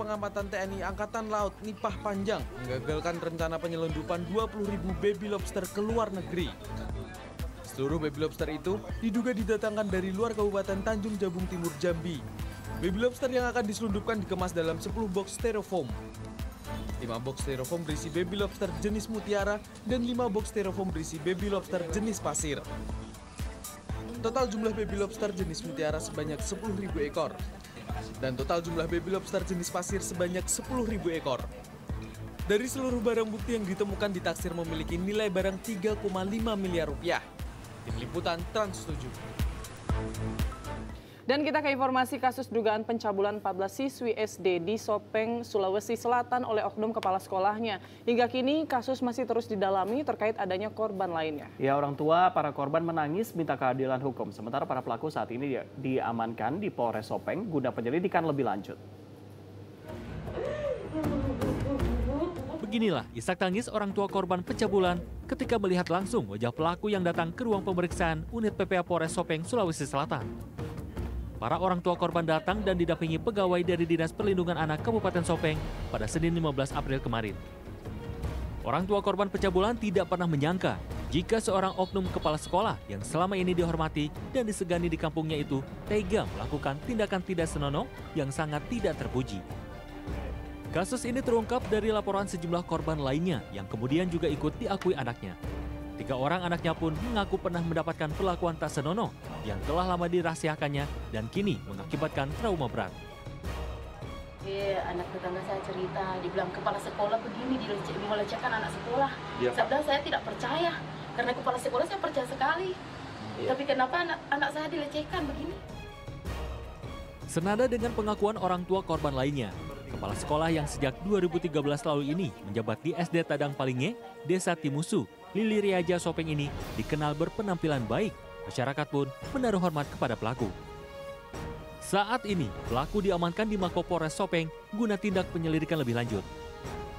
Pengamatan TNI Angkatan Laut Nipah Panjang menggagalkan rencana penyelundupan 20.000 baby lobster ke luar negeri. Seluruh baby lobster itu diduga didatangkan dari luar Kabupaten Tanjung Jabung Timur Jambi. Baby lobster yang akan diselundupkan dikemas dalam 10 box styrofoam. 5 box styrofoam berisi baby lobster jenis mutiara dan 5 box styrofoam berisi baby lobster jenis pasir. Total jumlah baby lobster jenis mutiara sebanyak 10.000 ekor dan total jumlah baby lobster jenis pasir sebanyak 10.000 ekor. Dari seluruh barang bukti yang ditemukan ditaksir memiliki nilai barang 3,5 miliar rupiah. Tim Liputan Trans 7. Dan kita ke informasi kasus dugaan pencabulan 14 siswi SD di Sopeng, Sulawesi Selatan oleh oknum kepala sekolahnya. Hingga kini kasus masih terus didalami terkait adanya korban lainnya. Ya orang tua para korban menangis minta keadilan hukum. Sementara para pelaku saat ini diamankan di Polres Sopeng guna penyelidikan lebih lanjut. Beginilah isak tangis orang tua korban pencabulan ketika melihat langsung wajah pelaku yang datang ke ruang pemeriksaan unit PPA Polres Sopeng, Sulawesi Selatan. Para orang tua korban datang dan didampingi pegawai dari Dinas Perlindungan Anak Kabupaten Sopeng pada Senin 15 April kemarin. Orang tua korban pencabulan tidak pernah menyangka jika seorang oknum kepala sekolah yang selama ini dihormati dan disegani di kampungnya itu tega melakukan tindakan tidak senonoh yang sangat tidak terpuji. Kasus ini terungkap dari laporan sejumlah korban lainnya yang kemudian juga ikut diakui anaknya. Tiga orang anaknya pun mengaku pernah mendapatkan perlakuan tak senonoh yang telah lama dirahasiakannya dan kini mengakibatkan trauma berat. Eh, anak tetangga saya cerita, dibilang kepala sekolah begini, melecehkan anak sekolah. Ya. Saya bilang saya tidak percaya, karena kepala sekolah saya percaya sekali. Ya. Tapi kenapa anak, anak saya dilecehkan begini? Senada dengan pengakuan orang tua korban lainnya, kepala sekolah yang sejak 2013 lalu ini menjabat di SD Tadang Palinge, Desa Timusu, Lili Riaja Sopeng ini dikenal berpenampilan baik. Masyarakat pun menaruh hormat kepada pelaku. Saat ini, pelaku diamankan di Mako Polres Sopeng guna tindak penyelidikan lebih lanjut.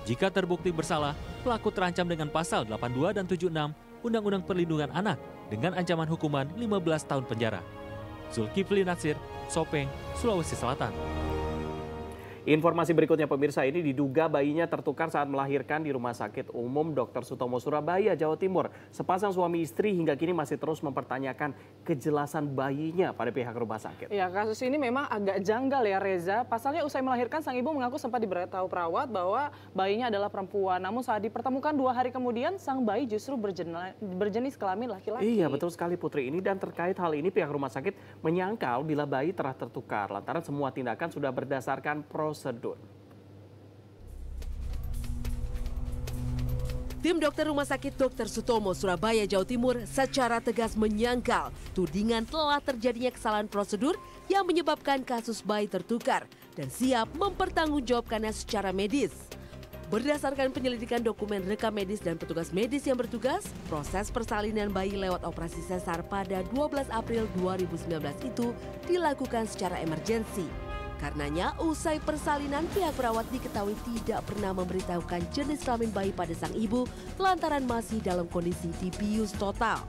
Jika terbukti bersalah, pelaku terancam dengan pasal 82 dan 76 Undang-Undang Perlindungan Anak dengan ancaman hukuman 15 tahun penjara. Zulkifli Natsir, Sopeng, Sulawesi Selatan. Informasi berikutnya pemirsa ini diduga bayinya tertukar saat melahirkan di Rumah Sakit Umum Dr. Sutomo Surabaya, Jawa Timur. Sepasang suami istri hingga kini masih terus mempertanyakan kejelasan bayinya pada pihak rumah sakit. Ya, kasus ini memang agak janggal ya Reza. Pasalnya usai melahirkan sang ibu mengaku sempat diberitahu perawat bahwa bayinya adalah perempuan. Namun saat dipertemukan dua hari kemudian sang bayi justru berjenis, berjenis kelamin laki-laki. Iya, betul sekali Putri ini dan terkait hal ini pihak rumah sakit menyangkal bila bayi telah tertukar lantaran semua tindakan sudah berdasarkan proses prosedur. Tim dokter Rumah Sakit Dr. Sutomo Surabaya, Jawa Timur secara tegas menyangkal tudingan telah terjadinya kesalahan prosedur yang menyebabkan kasus bayi tertukar dan siap mempertanggungjawabkannya secara medis. Berdasarkan penyelidikan dokumen rekam medis dan petugas medis yang bertugas, proses persalinan bayi lewat operasi sesar pada 12 April 2019 itu dilakukan secara emergensi. Karenanya, usai persalinan pihak perawat diketahui tidak pernah memberitahukan jenis kelamin bayi pada sang ibu lantaran masih dalam kondisi dibius total.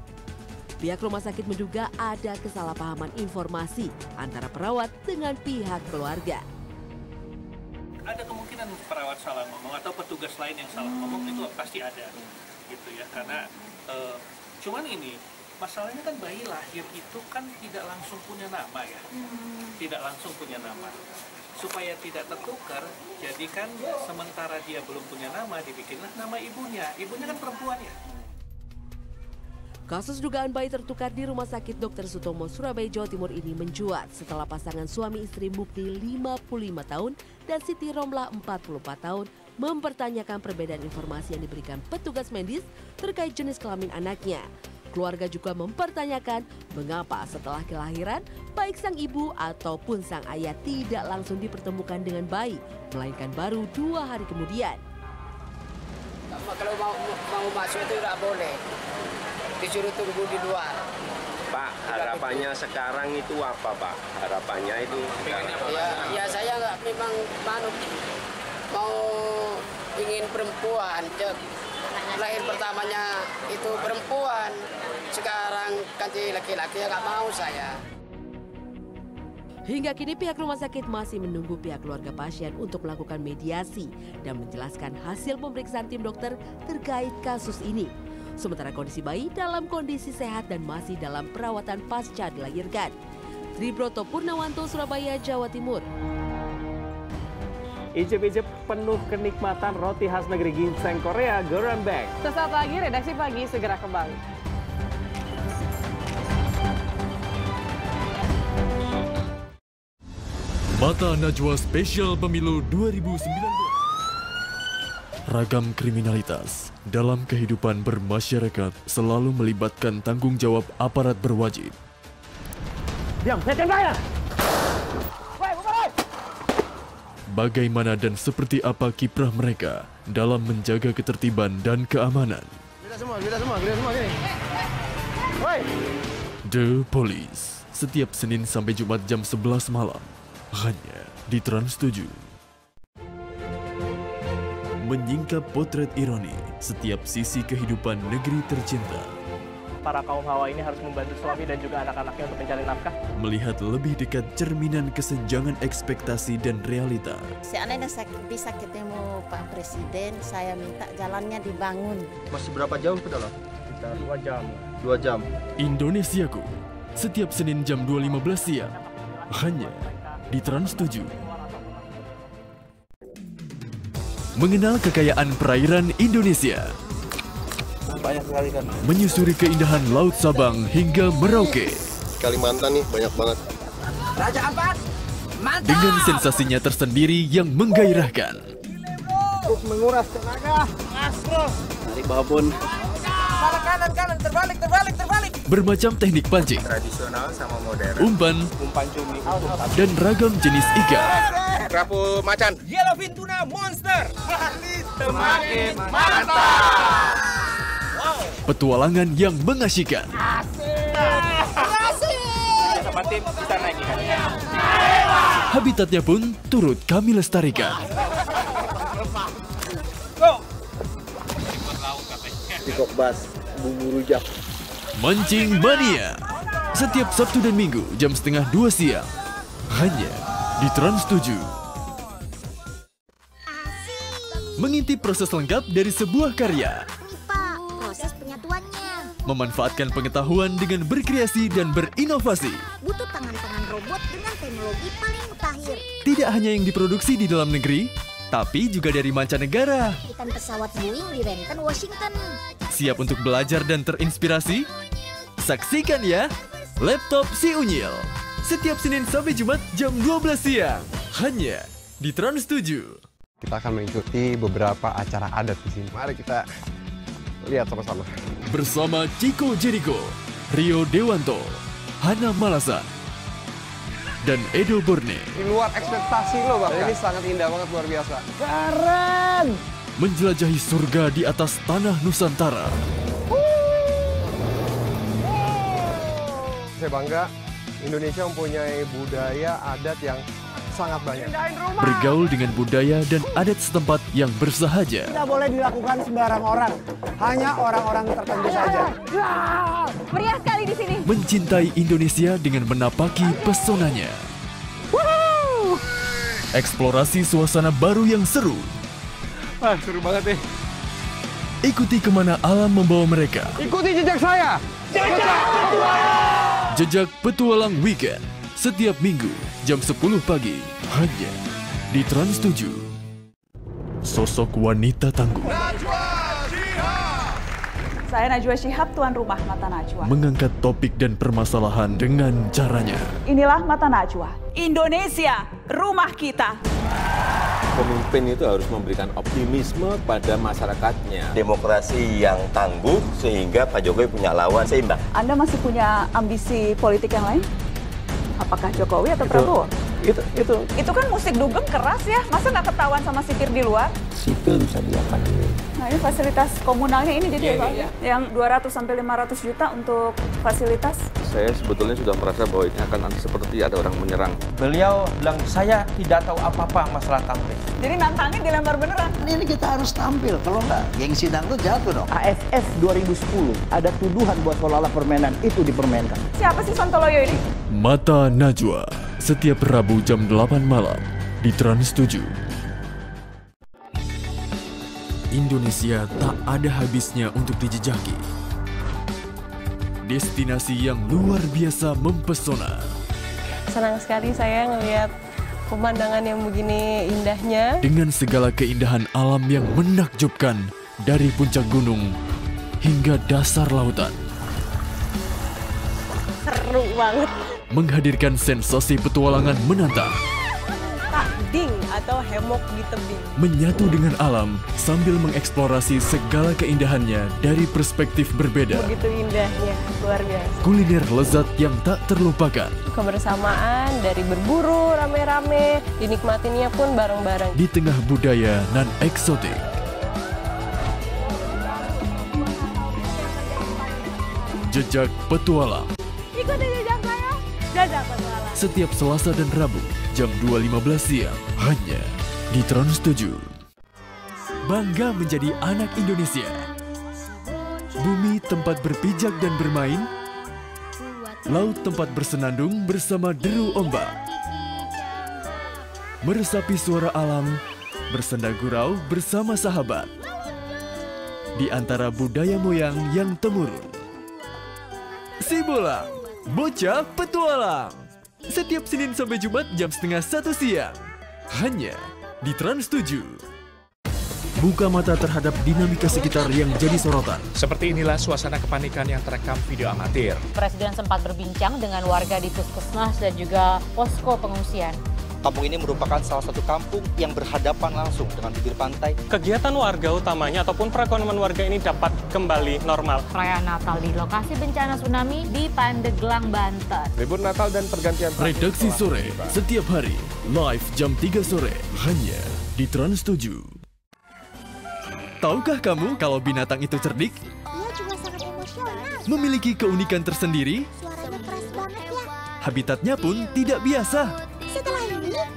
Pihak rumah sakit menduga ada kesalahpahaman informasi antara perawat dengan pihak keluarga. Ada kemungkinan perawat salah ngomong atau petugas lain yang salah ngomong itu pasti ada, gitu ya. Karena uh, cuman ini masalahnya kan bayi lahir itu kan tidak langsung punya nama ya hmm. tidak langsung punya nama supaya tidak tertukar jadi kan sementara dia belum punya nama dibikinlah nama ibunya ibunya kan perempuan ya Kasus dugaan bayi tertukar di Rumah Sakit Dr. Sutomo Surabaya Jawa Timur ini mencuat setelah pasangan suami istri Mukti 55 tahun dan Siti Romla 44 tahun mempertanyakan perbedaan informasi yang diberikan petugas medis terkait jenis kelamin anaknya. Keluarga juga mempertanyakan mengapa setelah kelahiran baik sang ibu ataupun sang ayah tidak langsung dipertemukan dengan bayi, melainkan baru dua hari kemudian. Kalau mau, mau masuk itu tidak boleh, disuruh tunggu di luar. Pak, harapannya sekarang itu apa Pak? Harapannya itu Ya, ya saya nggak memang mau, mau ingin perempuan, cek lahir pertamanya itu perempuan sekarang ganti laki-laki nggak mau saya Hingga kini pihak rumah sakit masih menunggu pihak keluarga pasien untuk melakukan mediasi dan menjelaskan hasil pemeriksaan tim dokter terkait kasus ini. Sementara kondisi bayi dalam kondisi sehat dan masih dalam perawatan pasca dilahirkan. Tribroto Purnawanto, Surabaya, Jawa Timur. Ijib-ijib penuh kenikmatan roti khas negeri ginseng Korea, Goran Back. Sesaat lagi redaksi pagi segera kembali. Mata Najwa Spesial Pemilu 2019 Ragam kriminalitas dalam kehidupan bermasyarakat selalu melibatkan tanggung jawab aparat berwajib. Diam, bayar! Bagaimana dan seperti apa kiprah mereka dalam menjaga ketertiban dan keamanan? Semua, semua, semua The Police, setiap Senin sampai Jumat jam 11 malam hanya di Trans 7. Menyingkap potret ironi setiap sisi kehidupan negeri tercinta. Para kaum hawa ini harus membantu suami dan juga anak-anaknya untuk mencari nafkah. Melihat lebih dekat cerminan kesenjangan ekspektasi dan realita. Seandainya saya bisa ketemu Pak Presiden, saya minta jalannya dibangun. Masih berapa jauh ke dalam? Sekitar dua jam. Dua jam. Indonesiaku, setiap Senin jam 2.15 siang, hanya di Trans 7. Mengenal kekayaan perairan Indonesia, Banyak sekali kan. menyusuri keindahan Laut Sabang hingga Merauke, Kalimantan nih banyak banget. Raja Ampat, mantap! dengan sensasinya tersendiri yang menggairahkan. Menguras tenaga. Bro. Dari babon. Salah kanan, kanan, terbalik, terbalik, terbalik. Bermacam teknik pancing, Tradisional sama modern. umpan, Umpan cumi. dan ragam jenis ikan. Kerapu macan. Yellowfin tuna monster. Semakin mantap. Petualangan yang mengasyikan. Habitatnya pun turut kami lestarikan. Pikok bas. Bumbu rujak. Mancing Mania. Setiap Sabtu dan Minggu jam setengah dua siang. Hanya di Trans 7. Mengintip proses lengkap dari sebuah karya. Proses penyatuannya. Memanfaatkan pengetahuan dengan berkreasi dan berinovasi. Butuh tangan-tangan robot dengan teknologi paling mutakhir. Tidak hanya yang diproduksi di dalam negeri, tapi juga dari mancanegara. Ikan pesawat Boeing di Renton, Washington. Siap untuk belajar dan terinspirasi? Saksikan ya, Laptop Si Unyil. Setiap Senin sampai Jumat jam 12 siang. Hanya di Trans 7. Kita akan mengikuti beberapa acara adat di sini. Mari kita lihat sama-sama. Bersama Chico Jericho, Rio Dewanto, Hana Malasan, dan Edo Borne. Di luar ekspektasi lo bang. Ini sangat indah banget luar biasa. Keren! Menjelajahi surga di atas tanah Nusantara. Saya bangga Indonesia mempunyai budaya adat yang sangat banyak. Bergaul dengan budaya dan adat setempat yang bersahaja. Tidak boleh dilakukan sembarang orang, hanya orang-orang tertentu saja. Meriah sekali di sini. Mencintai Indonesia dengan menapaki pesonanya. Eksplorasi suasana baru yang seru. Wah, seru banget nih. Ikuti ke mana alam membawa mereka. Ikuti jejak saya. Jejak Jejak Petualang Weekend setiap minggu jam 10 pagi hanya di Trans 7. Sosok wanita tangguh Saya Najwa Shihab, tuan rumah Mata Najwa. mengangkat topik dan permasalahan dengan caranya. Inilah Mata Najwa. Indonesia, rumah kita. Pemimpin itu harus memberikan optimisme pada masyarakatnya. Demokrasi yang tangguh sehingga Pak Jokowi punya lawan seimbang. Anda masih punya ambisi politik yang lain? Apakah Jokowi atau Prabowo? Itu itu Itu kan musik dugem keras ya, masa nggak ketahuan sama sipir di luar? sipil bisa dulu. Nah ini fasilitas komunalnya ini jadi Iya, ya Pak? iya. Yang 200 sampai 500 juta untuk fasilitas. Saya sebetulnya sudah merasa bahwa ini akan nanti seperti ada orang menyerang. Beliau bilang, saya tidak tahu apa-apa masalah tampil. Jadi nantangin dilempar beneran. Ini kita harus tampil, kalau enggak, geng sidang tuh jatuh dong. AFF 2010, ada tuduhan buat seolah-olah permainan itu dipermainkan. Siapa sih Sontoloyo ini? Mata Najwa setiap Rabu jam 8 malam di Trans 7. Indonesia tak ada habisnya untuk dijejaki. Destinasi yang luar biasa mempesona. Senang sekali saya ngelihat pemandangan yang begini indahnya. Dengan segala keindahan alam yang menakjubkan dari puncak gunung hingga dasar lautan. Seru banget. Menghadirkan sensasi petualangan menantang. Riding atau hemok di tebing. Menyatu dengan alam sambil mengeksplorasi segala keindahannya dari perspektif berbeda. Begitu indahnya, luar biasa. Kuliner lezat yang tak terlupakan. Kebersamaan dari berburu rame-rame, dinikmatinya pun bareng-bareng. Di tengah budaya nan eksotik. Jejak Petualang. Ikuti jejak saya, jejak petualang. Setiap Selasa dan Rabu jam 2.15 siang hanya di Trans 7. Bangga menjadi anak Indonesia. Bumi tempat berpijak dan bermain. Laut tempat bersenandung bersama deru ombak. Meresapi suara alam, bersenda gurau bersama sahabat. Di antara budaya moyang yang temurun. Si Bolang, Bocah Petualang. Setiap Senin sampai Jumat jam setengah satu siang. Hanya di Trans 7. Buka mata terhadap dinamika sekitar yang jadi sorotan. Seperti inilah suasana kepanikan yang terekam video amatir. Presiden sempat berbincang dengan warga di puskesmas dan juga posko pengungsian. Kampung ini merupakan salah satu kampung yang berhadapan langsung dengan bibir pantai. Kegiatan warga utamanya ataupun perekonomian warga ini dapat kembali normal. Perayaan Natal di lokasi bencana tsunami di Pandeglang, Banten. Libur Natal dan pergantian tahun Redaksi sore tiba. setiap hari live jam 3 sore hanya di Trans 7. Tahukah kamu kalau binatang itu cerdik, Dia juga sangat emosional. memiliki keunikan tersendiri, Suaranya keras banget ya. habitatnya pun tidak biasa.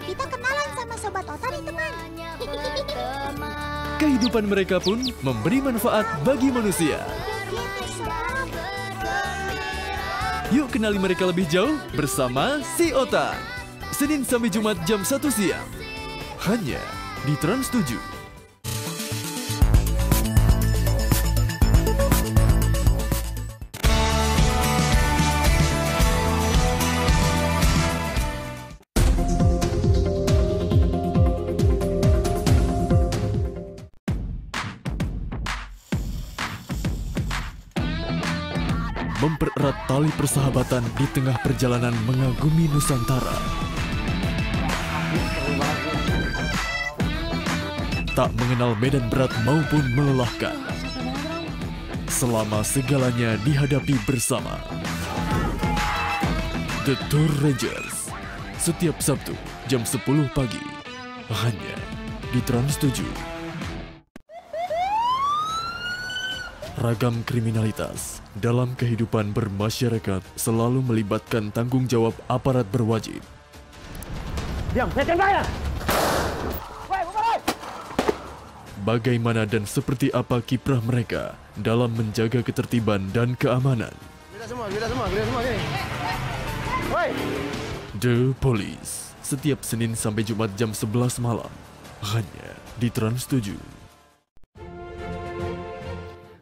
Kita kenalan sama Sobat Otari teman. Kehidupan mereka pun memberi manfaat bagi manusia. Yuk kenali mereka lebih jauh bersama Si Otan. Senin sampai Jumat jam 1 siang. Hanya di Trans 7. Tali persahabatan di tengah perjalanan mengagumi Nusantara. Tak mengenal medan berat maupun melelahkan. Selama segalanya dihadapi bersama. The Tour Rangers. Setiap Sabtu jam 10 pagi. Hanya di Trans 7. Ragam kriminalitas dalam kehidupan bermasyarakat selalu melibatkan tanggung jawab aparat berwajib. Diam, saya saya. Bagaimana dan seperti apa kiprah mereka dalam menjaga ketertiban dan keamanan. Semua, semua, semua. Woi. The Police. Setiap Senin sampai Jumat jam 11 malam. Hanya di Trans 7.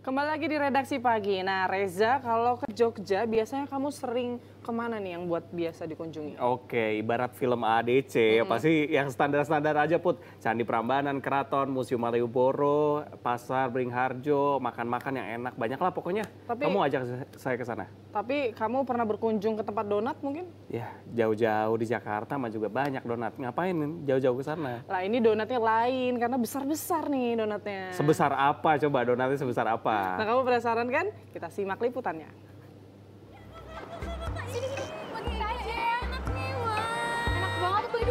Kembali lagi di redaksi pagi. Nah Reza, kalau ke Jogja biasanya kamu sering ke mana nih yang buat biasa dikunjungi? Oke, ibarat film ADC, Mm-mm. pasti yang standar-standar aja put. Candi Prambanan, Keraton, Museum Malioboro, Pasar Beringharjo, makan-makan yang enak, banyak lah pokoknya. Tapi- Kamu ajak saya ke sana. Tapi kamu pernah berkunjung ke tempat donat mungkin? Ya, jauh-jauh di Jakarta mah juga banyak donat. Ngapain jauh-jauh ke sana? Lah ini donatnya lain karena besar-besar nih donatnya. Sebesar apa coba donatnya sebesar apa? Nah kamu penasaran kan? Kita simak liputannya.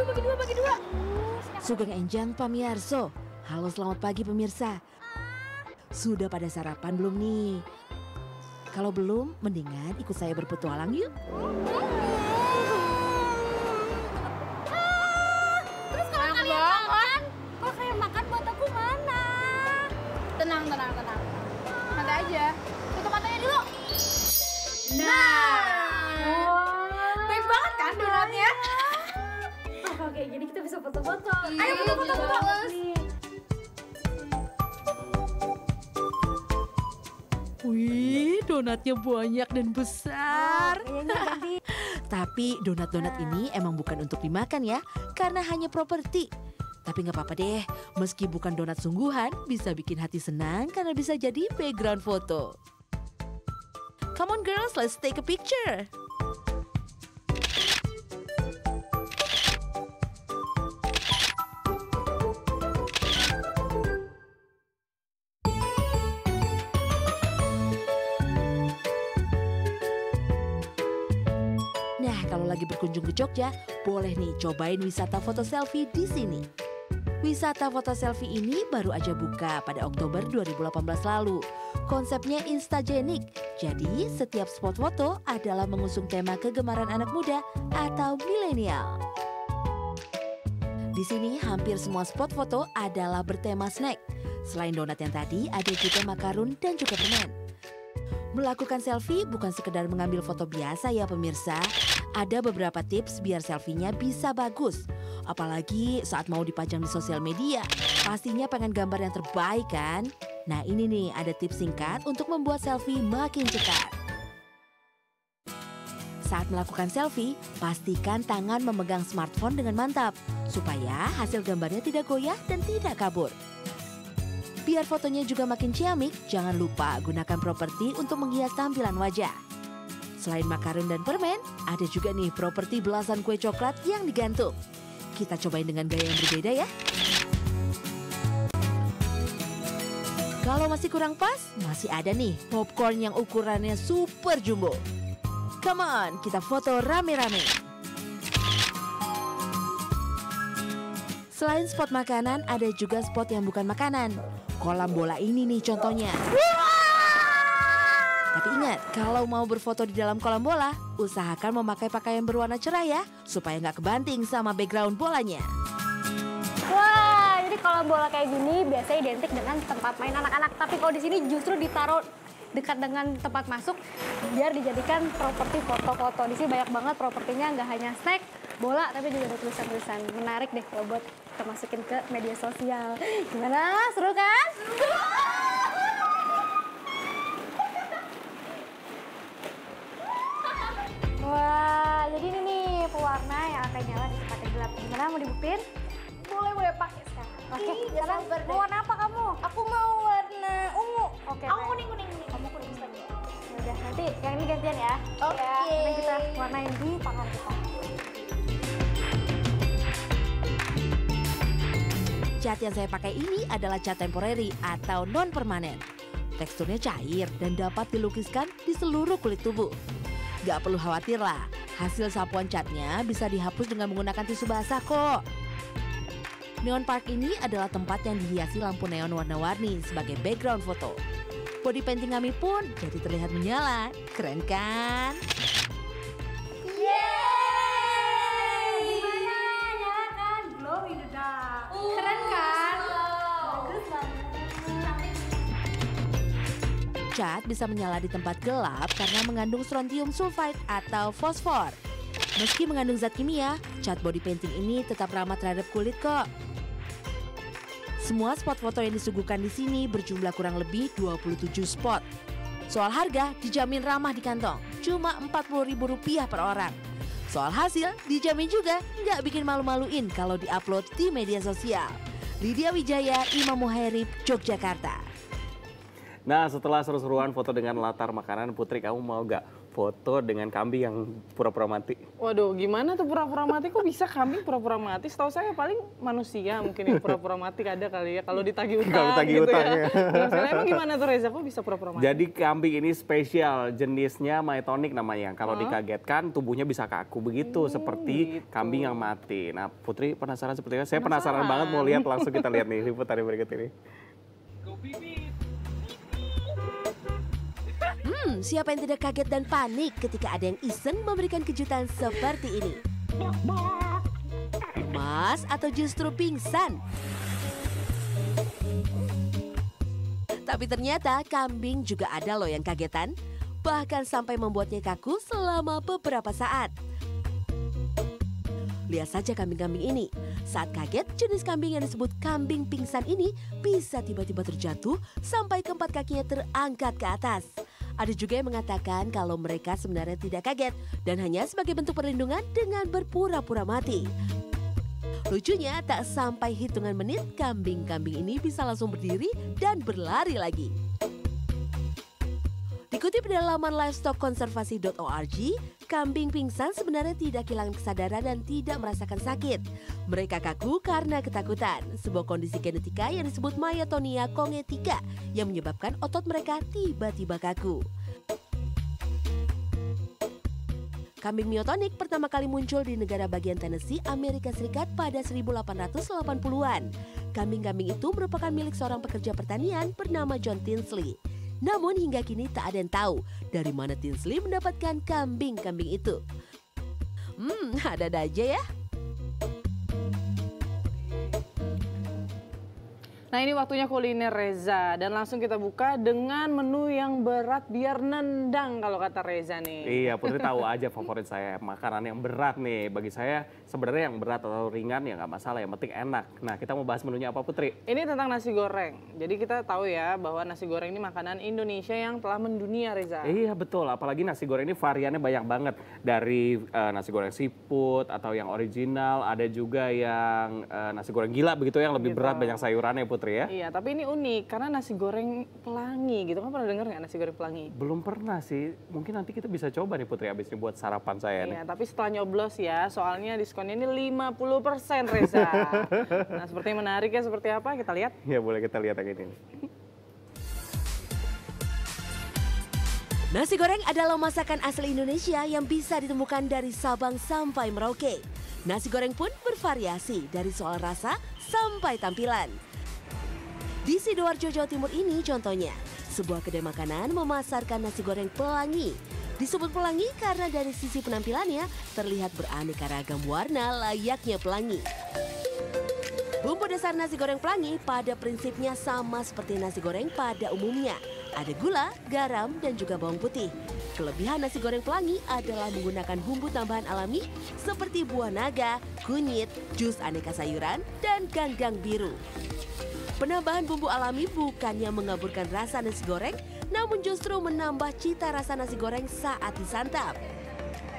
Bagi dua, bagi dua. Sugeng Enjang Pamiarso. Halo selamat pagi pemirsa. Sudah pada sarapan belum nih? Kalau belum, mendingan ikut saya berpetualang yuk. Foto-foto. Ayo foto-foto, foto. Wih, donatnya banyak dan besar. Tapi donat-donat ini emang bukan untuk dimakan ya, karena hanya properti. Tapi nggak apa-apa deh, meski bukan donat sungguhan, bisa bikin hati senang karena bisa jadi background foto. Come on girls, let's take a picture. Jogja, boleh nih cobain wisata foto selfie di sini. Wisata foto selfie ini baru aja buka pada Oktober 2018 lalu. Konsepnya instagenik, jadi setiap spot foto adalah mengusung tema kegemaran anak muda atau milenial. Di sini hampir semua spot foto adalah bertema snack. Selain donat yang tadi, ada juga makarun dan juga permen. Melakukan selfie bukan sekedar mengambil foto biasa ya pemirsa. Ada beberapa tips biar selfie-nya bisa bagus. Apalagi saat mau dipajang di sosial media. Pastinya pengen gambar yang terbaik kan? Nah ini nih ada tips singkat untuk membuat selfie makin cepat. Saat melakukan selfie, pastikan tangan memegang smartphone dengan mantap. Supaya hasil gambarnya tidak goyah dan tidak kabur. Biar fotonya juga makin ciamik, jangan lupa gunakan properti untuk menghias tampilan wajah. Selain makarun dan permen, ada juga nih properti belasan kue coklat yang digantung. Kita cobain dengan gaya yang berbeda ya. Kalau masih kurang pas, masih ada nih popcorn yang ukurannya super jumbo. Come on, kita foto rame-rame. Selain spot makanan, ada juga spot yang bukan makanan. Kolam bola ini nih contohnya. Tapi ingat, kalau mau berfoto di dalam kolam bola, usahakan memakai pakaian berwarna cerah ya, supaya nggak kebanting sama background bolanya. Wah, jadi kolam bola kayak gini biasanya identik dengan tempat main anak-anak. Tapi kalau di sini justru ditaruh dekat dengan tempat masuk biar dijadikan properti foto-foto. Di sini banyak banget propertinya, nggak hanya snack, bola, tapi juga ada tulisan-tulisan. Menarik deh kalau buat kita masukin ke media sosial. Gimana? Seru kan? Wah, jadi ini nih pewarna yang akan nyala di tempat yang gelap. Gimana mau dibuktiin? Boleh, boleh pakai sekarang. Oke, sekarang mau warna apa kamu? Aku mau warna ungu. Oke. Aku kuning, kuning, kuning. Kamu kuning saja. Udah, nanti yang ini gantian ya. Oke. Ya, nanti kita warnain di tangan kita. Cat yang saya pakai ini adalah cat temporary atau non permanen. Teksturnya cair dan dapat dilukiskan di seluruh kulit tubuh. Gak perlu khawatir lah, hasil sapuan catnya bisa dihapus dengan menggunakan tisu basah kok. Neon Park ini adalah tempat yang dihiasi lampu neon warna-warni sebagai background foto. Body painting kami pun jadi terlihat menyala. Keren kan? Yeay! Gimana? Nyala kan? Glow in the dark. Keren kan? Cat bisa menyala di tempat gelap karena mengandung strontium sulfide atau fosfor. Meski mengandung zat kimia, cat body painting ini tetap ramah terhadap kulit kok. Semua spot foto yang disuguhkan di sini berjumlah kurang lebih 27 spot. Soal harga dijamin ramah di kantong, cuma Rp40.000 per orang. Soal hasil dijamin juga nggak bikin malu-maluin kalau diupload di media sosial. Lydia Wijaya, Imam Muhairib, Yogyakarta. Nah setelah seru-seruan foto dengan latar makanan, Putri kamu mau gak foto dengan kambing yang pura-pura mati? Waduh, gimana tuh pura-pura mati? Kok bisa kambing pura-pura mati? Setahu saya paling manusia mungkin yang pura-pura mati ada kali ya. Kalau ditagih utang Kalau ditagih gitu utang, ya. ya. Sekali. Emang gimana tuh Reza? Kok bisa pura-pura mati? Jadi kambing ini spesial, jenisnya mytonic namanya. Kalau Hah? dikagetkan tubuhnya bisa kaku begitu seperti kambing yang mati. Nah Putri penasaran seperti apa? Saya penasaran, Penasaran. banget mau lihat langsung kita lihat nih liputan berikut ini. Hmm, siapa yang tidak kaget dan panik ketika ada yang iseng memberikan kejutan seperti ini? Mas atau justru pingsan? Tapi ternyata kambing juga ada loh yang kagetan, bahkan sampai membuatnya kaku selama beberapa saat. Lihat saja kambing-kambing ini. Saat kaget, jenis kambing yang disebut kambing pingsan ini bisa tiba-tiba terjatuh sampai keempat kakinya terangkat ke atas. Ada juga yang mengatakan kalau mereka sebenarnya tidak kaget dan hanya sebagai bentuk perlindungan dengan berpura-pura mati. Lucunya, tak sampai hitungan menit, kambing-kambing ini bisa langsung berdiri dan berlari lagi. Dikutip dari laman livestockkonservasi.org, kambing pingsan sebenarnya tidak kehilangan kesadaran dan tidak merasakan sakit. Mereka kaku karena ketakutan, sebuah kondisi genetika yang disebut myotonia kognitika yang menyebabkan otot mereka tiba-tiba kaku. Kambing miotonik pertama kali muncul di negara bagian Tennessee, Amerika Serikat pada 1880-an. Kambing-kambing itu merupakan milik seorang pekerja pertanian bernama John Tinsley. Namun hingga kini tak ada yang tahu dari mana Tinsley mendapatkan kambing-kambing itu. Hmm, ada-ada aja ya. Nah ini waktunya kuliner Reza dan langsung kita buka dengan menu yang berat biar nendang kalau kata Reza nih. Iya, Putri tahu aja favorit saya makanan yang berat nih. Bagi saya sebenarnya yang berat atau ringan ya nggak masalah, yang penting enak. Nah kita mau bahas menunya apa Putri? Ini tentang nasi goreng. Jadi kita tahu ya bahwa nasi goreng ini makanan Indonesia yang telah mendunia Reza. Iya betul, apalagi nasi goreng ini variannya banyak banget. Dari uh, nasi goreng siput atau yang original, ada juga yang uh, nasi goreng gila begitu yang lebih Gitu. berat banyak sayurannya Putri ya. Iya, tapi ini unik karena nasi goreng pelangi gitu. Kan pernah dengar nggak nasi goreng pelangi? Belum pernah sih, mungkin nanti kita bisa coba nih Putri abis ini buat sarapan saya nih. Iya, tapi setelah nyoblos ya, soalnya diskonnya ini 50% Reza. nah, seperti menarik ya seperti apa? Kita lihat. Ya boleh kita lihat yang ini. nih. Nasi goreng adalah masakan asli Indonesia yang bisa ditemukan dari Sabang sampai Merauke. Nasi goreng pun bervariasi dari soal rasa sampai tampilan. Di Sidoarjo, Jawa Timur ini contohnya, sebuah kedai makanan memasarkan nasi goreng pelangi. Disebut pelangi karena dari sisi penampilannya terlihat beraneka ragam warna layaknya pelangi. Bumbu dasar nasi goreng pelangi pada prinsipnya sama seperti nasi goreng pada umumnya. Ada gula, garam, dan juga bawang putih. Kelebihan nasi goreng pelangi adalah menggunakan bumbu tambahan alami seperti buah naga, kunyit, jus aneka sayuran, dan ganggang biru. Penambahan bumbu alami bukannya mengaburkan rasa nasi goreng, namun justru menambah cita rasa nasi goreng saat disantap.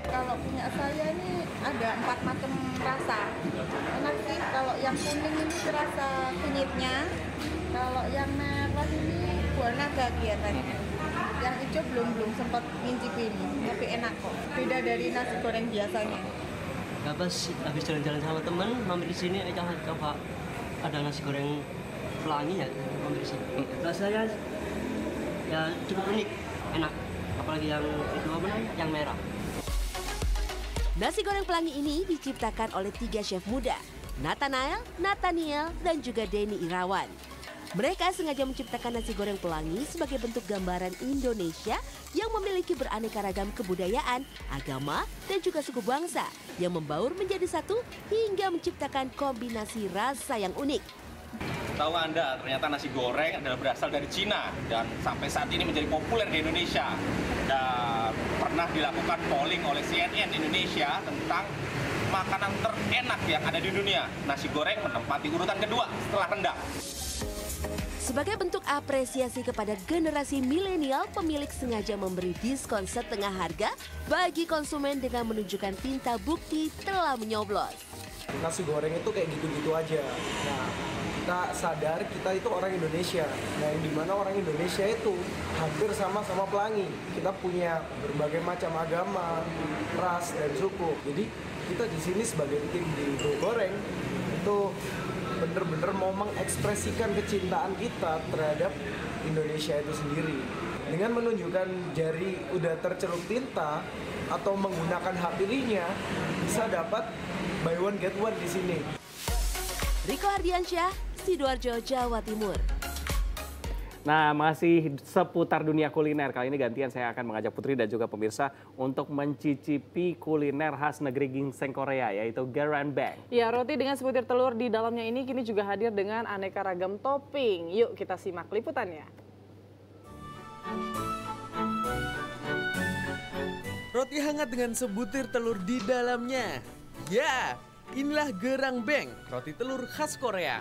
Kalau punya saya ini ada empat macam rasa. Enak sih kalau yang kuning ini terasa kunyitnya, kalau yang merah ini buah naga kelihatannya. Yang hijau belum belum sempat ngincipin, tapi enak kok. Beda dari nasi goreng biasanya. Gak pas habis jalan-jalan sama temen mampir di sini aja coba ada nasi goreng pelangi ya sini. Rasanya ya cukup unik, enak. Apalagi yang itu apa namanya? Yang merah. Nasi goreng pelangi ini diciptakan oleh tiga chef muda, Nathanael, Nathaniel, dan juga Denny Irawan. Mereka sengaja menciptakan nasi goreng pelangi sebagai bentuk gambaran Indonesia yang memiliki beraneka ragam kebudayaan, agama, dan juga suku bangsa yang membaur menjadi satu hingga menciptakan kombinasi rasa yang unik. Tahu Anda, ternyata nasi goreng adalah berasal dari Cina dan sampai saat ini menjadi populer di Indonesia. Dan pernah dilakukan polling oleh CNN Indonesia tentang makanan terenak yang ada di dunia. Nasi goreng menempati urutan kedua setelah rendang. Sebagai bentuk apresiasi kepada generasi milenial, pemilik sengaja memberi diskon setengah harga bagi konsumen dengan menunjukkan tinta bukti telah menyoblos. nasi goreng itu kayak gitu-gitu aja. Nah, kita sadar kita itu orang Indonesia. Nah, yang di mana orang Indonesia itu hampir sama-sama pelangi. Kita punya berbagai macam agama, ras, dan suku. Jadi kita di sini sebagai tim di Go Goreng itu bener-bener mau mengekspresikan kecintaan kita terhadap Indonesia itu sendiri. Dengan menunjukkan jari udah tercelup tinta atau menggunakan hak pilihnya, bisa dapat buy one get one di sini. Riko Ardiansyah, Sidoarjo, Jawa Timur. Nah, masih seputar dunia kuliner. Kali ini gantian saya akan mengajak Putri dan juga pemirsa untuk mencicipi kuliner khas negeri ginseng Korea, yaitu Garanbang. Ya, roti dengan sebutir telur di dalamnya ini kini juga hadir dengan aneka ragam topping. Yuk kita simak liputannya. Roti hangat dengan sebutir telur di dalamnya. Ya, inilah gerang beng, roti telur khas Korea.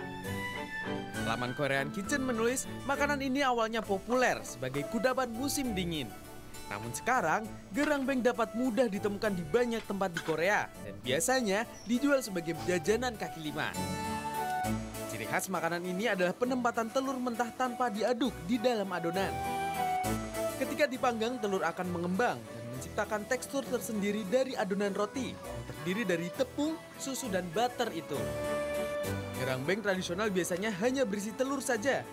Laman Korean Kitchen menulis, makanan ini awalnya populer sebagai kudapan musim dingin. Namun sekarang, gerang beng dapat mudah ditemukan di banyak tempat di Korea dan biasanya dijual sebagai jajanan kaki lima. Ciri khas makanan ini adalah penempatan telur mentah tanpa diaduk di dalam adonan. Ketika dipanggang, telur akan mengembang dan menciptakan tekstur tersendiri dari adonan roti terdiri dari tepung, susu, dan butter itu. Gerang beng tradisional biasanya hanya berisi telur saja.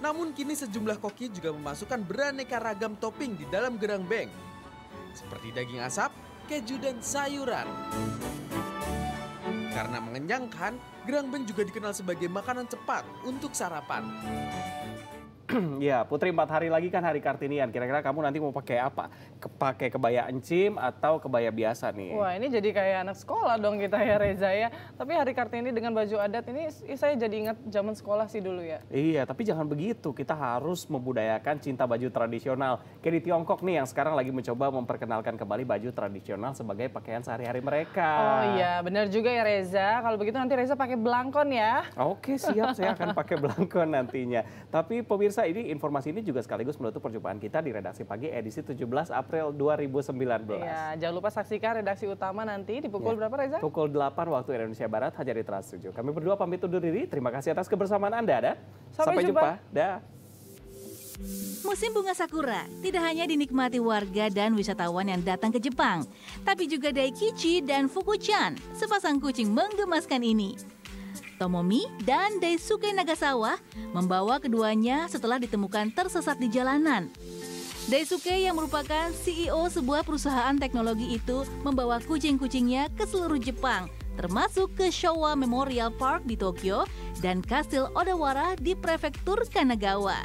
Namun kini sejumlah koki juga memasukkan beraneka ragam topping di dalam gerang beng. Seperti daging asap, keju, dan sayuran. Karena mengenyangkan, gerang beng juga dikenal sebagai makanan cepat untuk sarapan. ya, Putri empat hari lagi kan hari Kartinian. Kira-kira kamu nanti mau pakai apa? Pakai kebaya encim atau kebaya biasa nih? Wah ini jadi kayak anak sekolah dong kita ya Reza ya. Tapi hari Kartini dengan baju adat ini saya jadi ingat zaman sekolah sih dulu ya. Iya, tapi jangan begitu. Kita harus membudayakan cinta baju tradisional. Kayak di Tiongkok nih yang sekarang lagi mencoba memperkenalkan kembali baju tradisional sebagai pakaian sehari-hari mereka. Oh iya, benar juga ya Reza. Kalau begitu nanti Reza pakai belangkon ya. Oke, siap. saya akan pakai belangkon nantinya. Tapi pemirsa ini informasi ini juga sekaligus menutup perjumpaan kita di redaksi pagi edisi 17 April 2019. Iya, jangan lupa saksikan redaksi utama nanti di pukul ya. berapa Reza? Pukul 8 waktu Indonesia Barat hanya di Trans 7. Kami berdua pamit undur diri. Terima kasih atas kebersamaan Anda. Ada. Sampai, Sampai jumpa. jumpa. Dah. Musim bunga sakura tidak hanya dinikmati warga dan wisatawan yang datang ke Jepang, tapi juga Daikichi dan Fukuchan, sepasang kucing menggemaskan ini. Tomomi dan Daisuke Nagasawa membawa keduanya setelah ditemukan tersesat di jalanan. Daisuke yang merupakan CEO sebuah perusahaan teknologi itu membawa kucing-kucingnya ke seluruh Jepang, termasuk ke Showa Memorial Park di Tokyo dan Kastil Odawara di prefektur Kanagawa.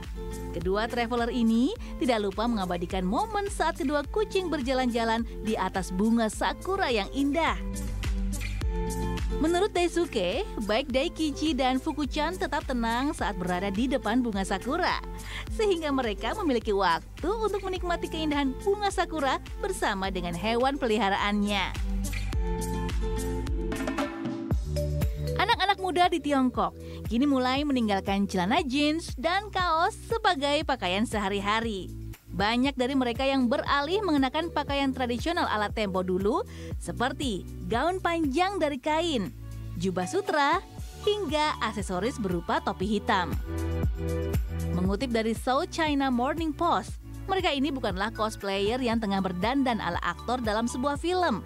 Kedua traveler ini tidak lupa mengabadikan momen saat kedua kucing berjalan-jalan di atas bunga sakura yang indah. Menurut Daisuke, baik Daikichi dan Fukuchan tetap tenang saat berada di depan bunga sakura. Sehingga mereka memiliki waktu untuk menikmati keindahan bunga sakura bersama dengan hewan peliharaannya. Anak-anak muda di Tiongkok kini mulai meninggalkan celana jeans dan kaos sebagai pakaian sehari-hari. Banyak dari mereka yang beralih mengenakan pakaian tradisional ala tempo dulu seperti gaun panjang dari kain, jubah sutra, hingga aksesoris berupa topi hitam. Mengutip dari South China Morning Post, mereka ini bukanlah cosplayer yang tengah berdandan ala aktor dalam sebuah film.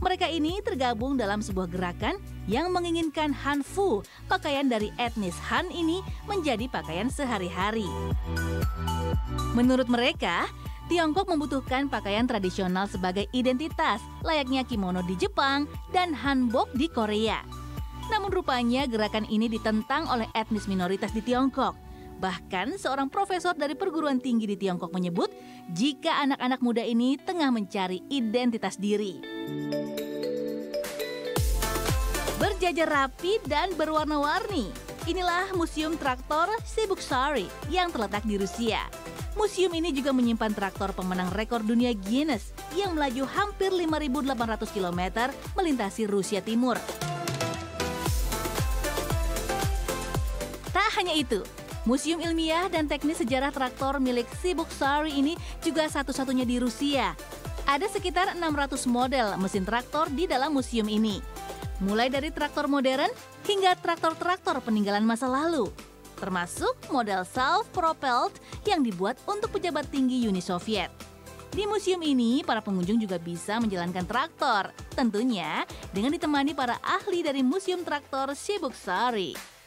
Mereka ini tergabung dalam sebuah gerakan yang menginginkan Hanfu, pakaian dari etnis Han ini menjadi pakaian sehari-hari. Menurut mereka, Tiongkok membutuhkan pakaian tradisional sebagai identitas, layaknya kimono di Jepang dan hanbok di Korea. Namun rupanya gerakan ini ditentang oleh etnis minoritas di Tiongkok. Bahkan seorang profesor dari perguruan tinggi di Tiongkok menyebut jika anak-anak muda ini tengah mencari identitas diri. Berjajar rapi dan berwarna-warni, inilah Museum Traktor Sibuksari yang terletak di Rusia. Museum ini juga menyimpan traktor pemenang rekor dunia Guinness yang melaju hampir 5.800 km melintasi Rusia Timur. Tak hanya itu, Museum Ilmiah dan Teknis Sejarah Traktor milik Sibuksari ini juga satu-satunya di Rusia. Ada sekitar 600 model mesin traktor di dalam museum ini. Mulai dari traktor modern hingga traktor-traktor peninggalan masa lalu. Termasuk model self-propelled yang dibuat untuk pejabat tinggi Uni Soviet. Di museum ini, para pengunjung juga bisa menjalankan traktor. Tentunya dengan ditemani para ahli dari Museum Traktor Sibuksari.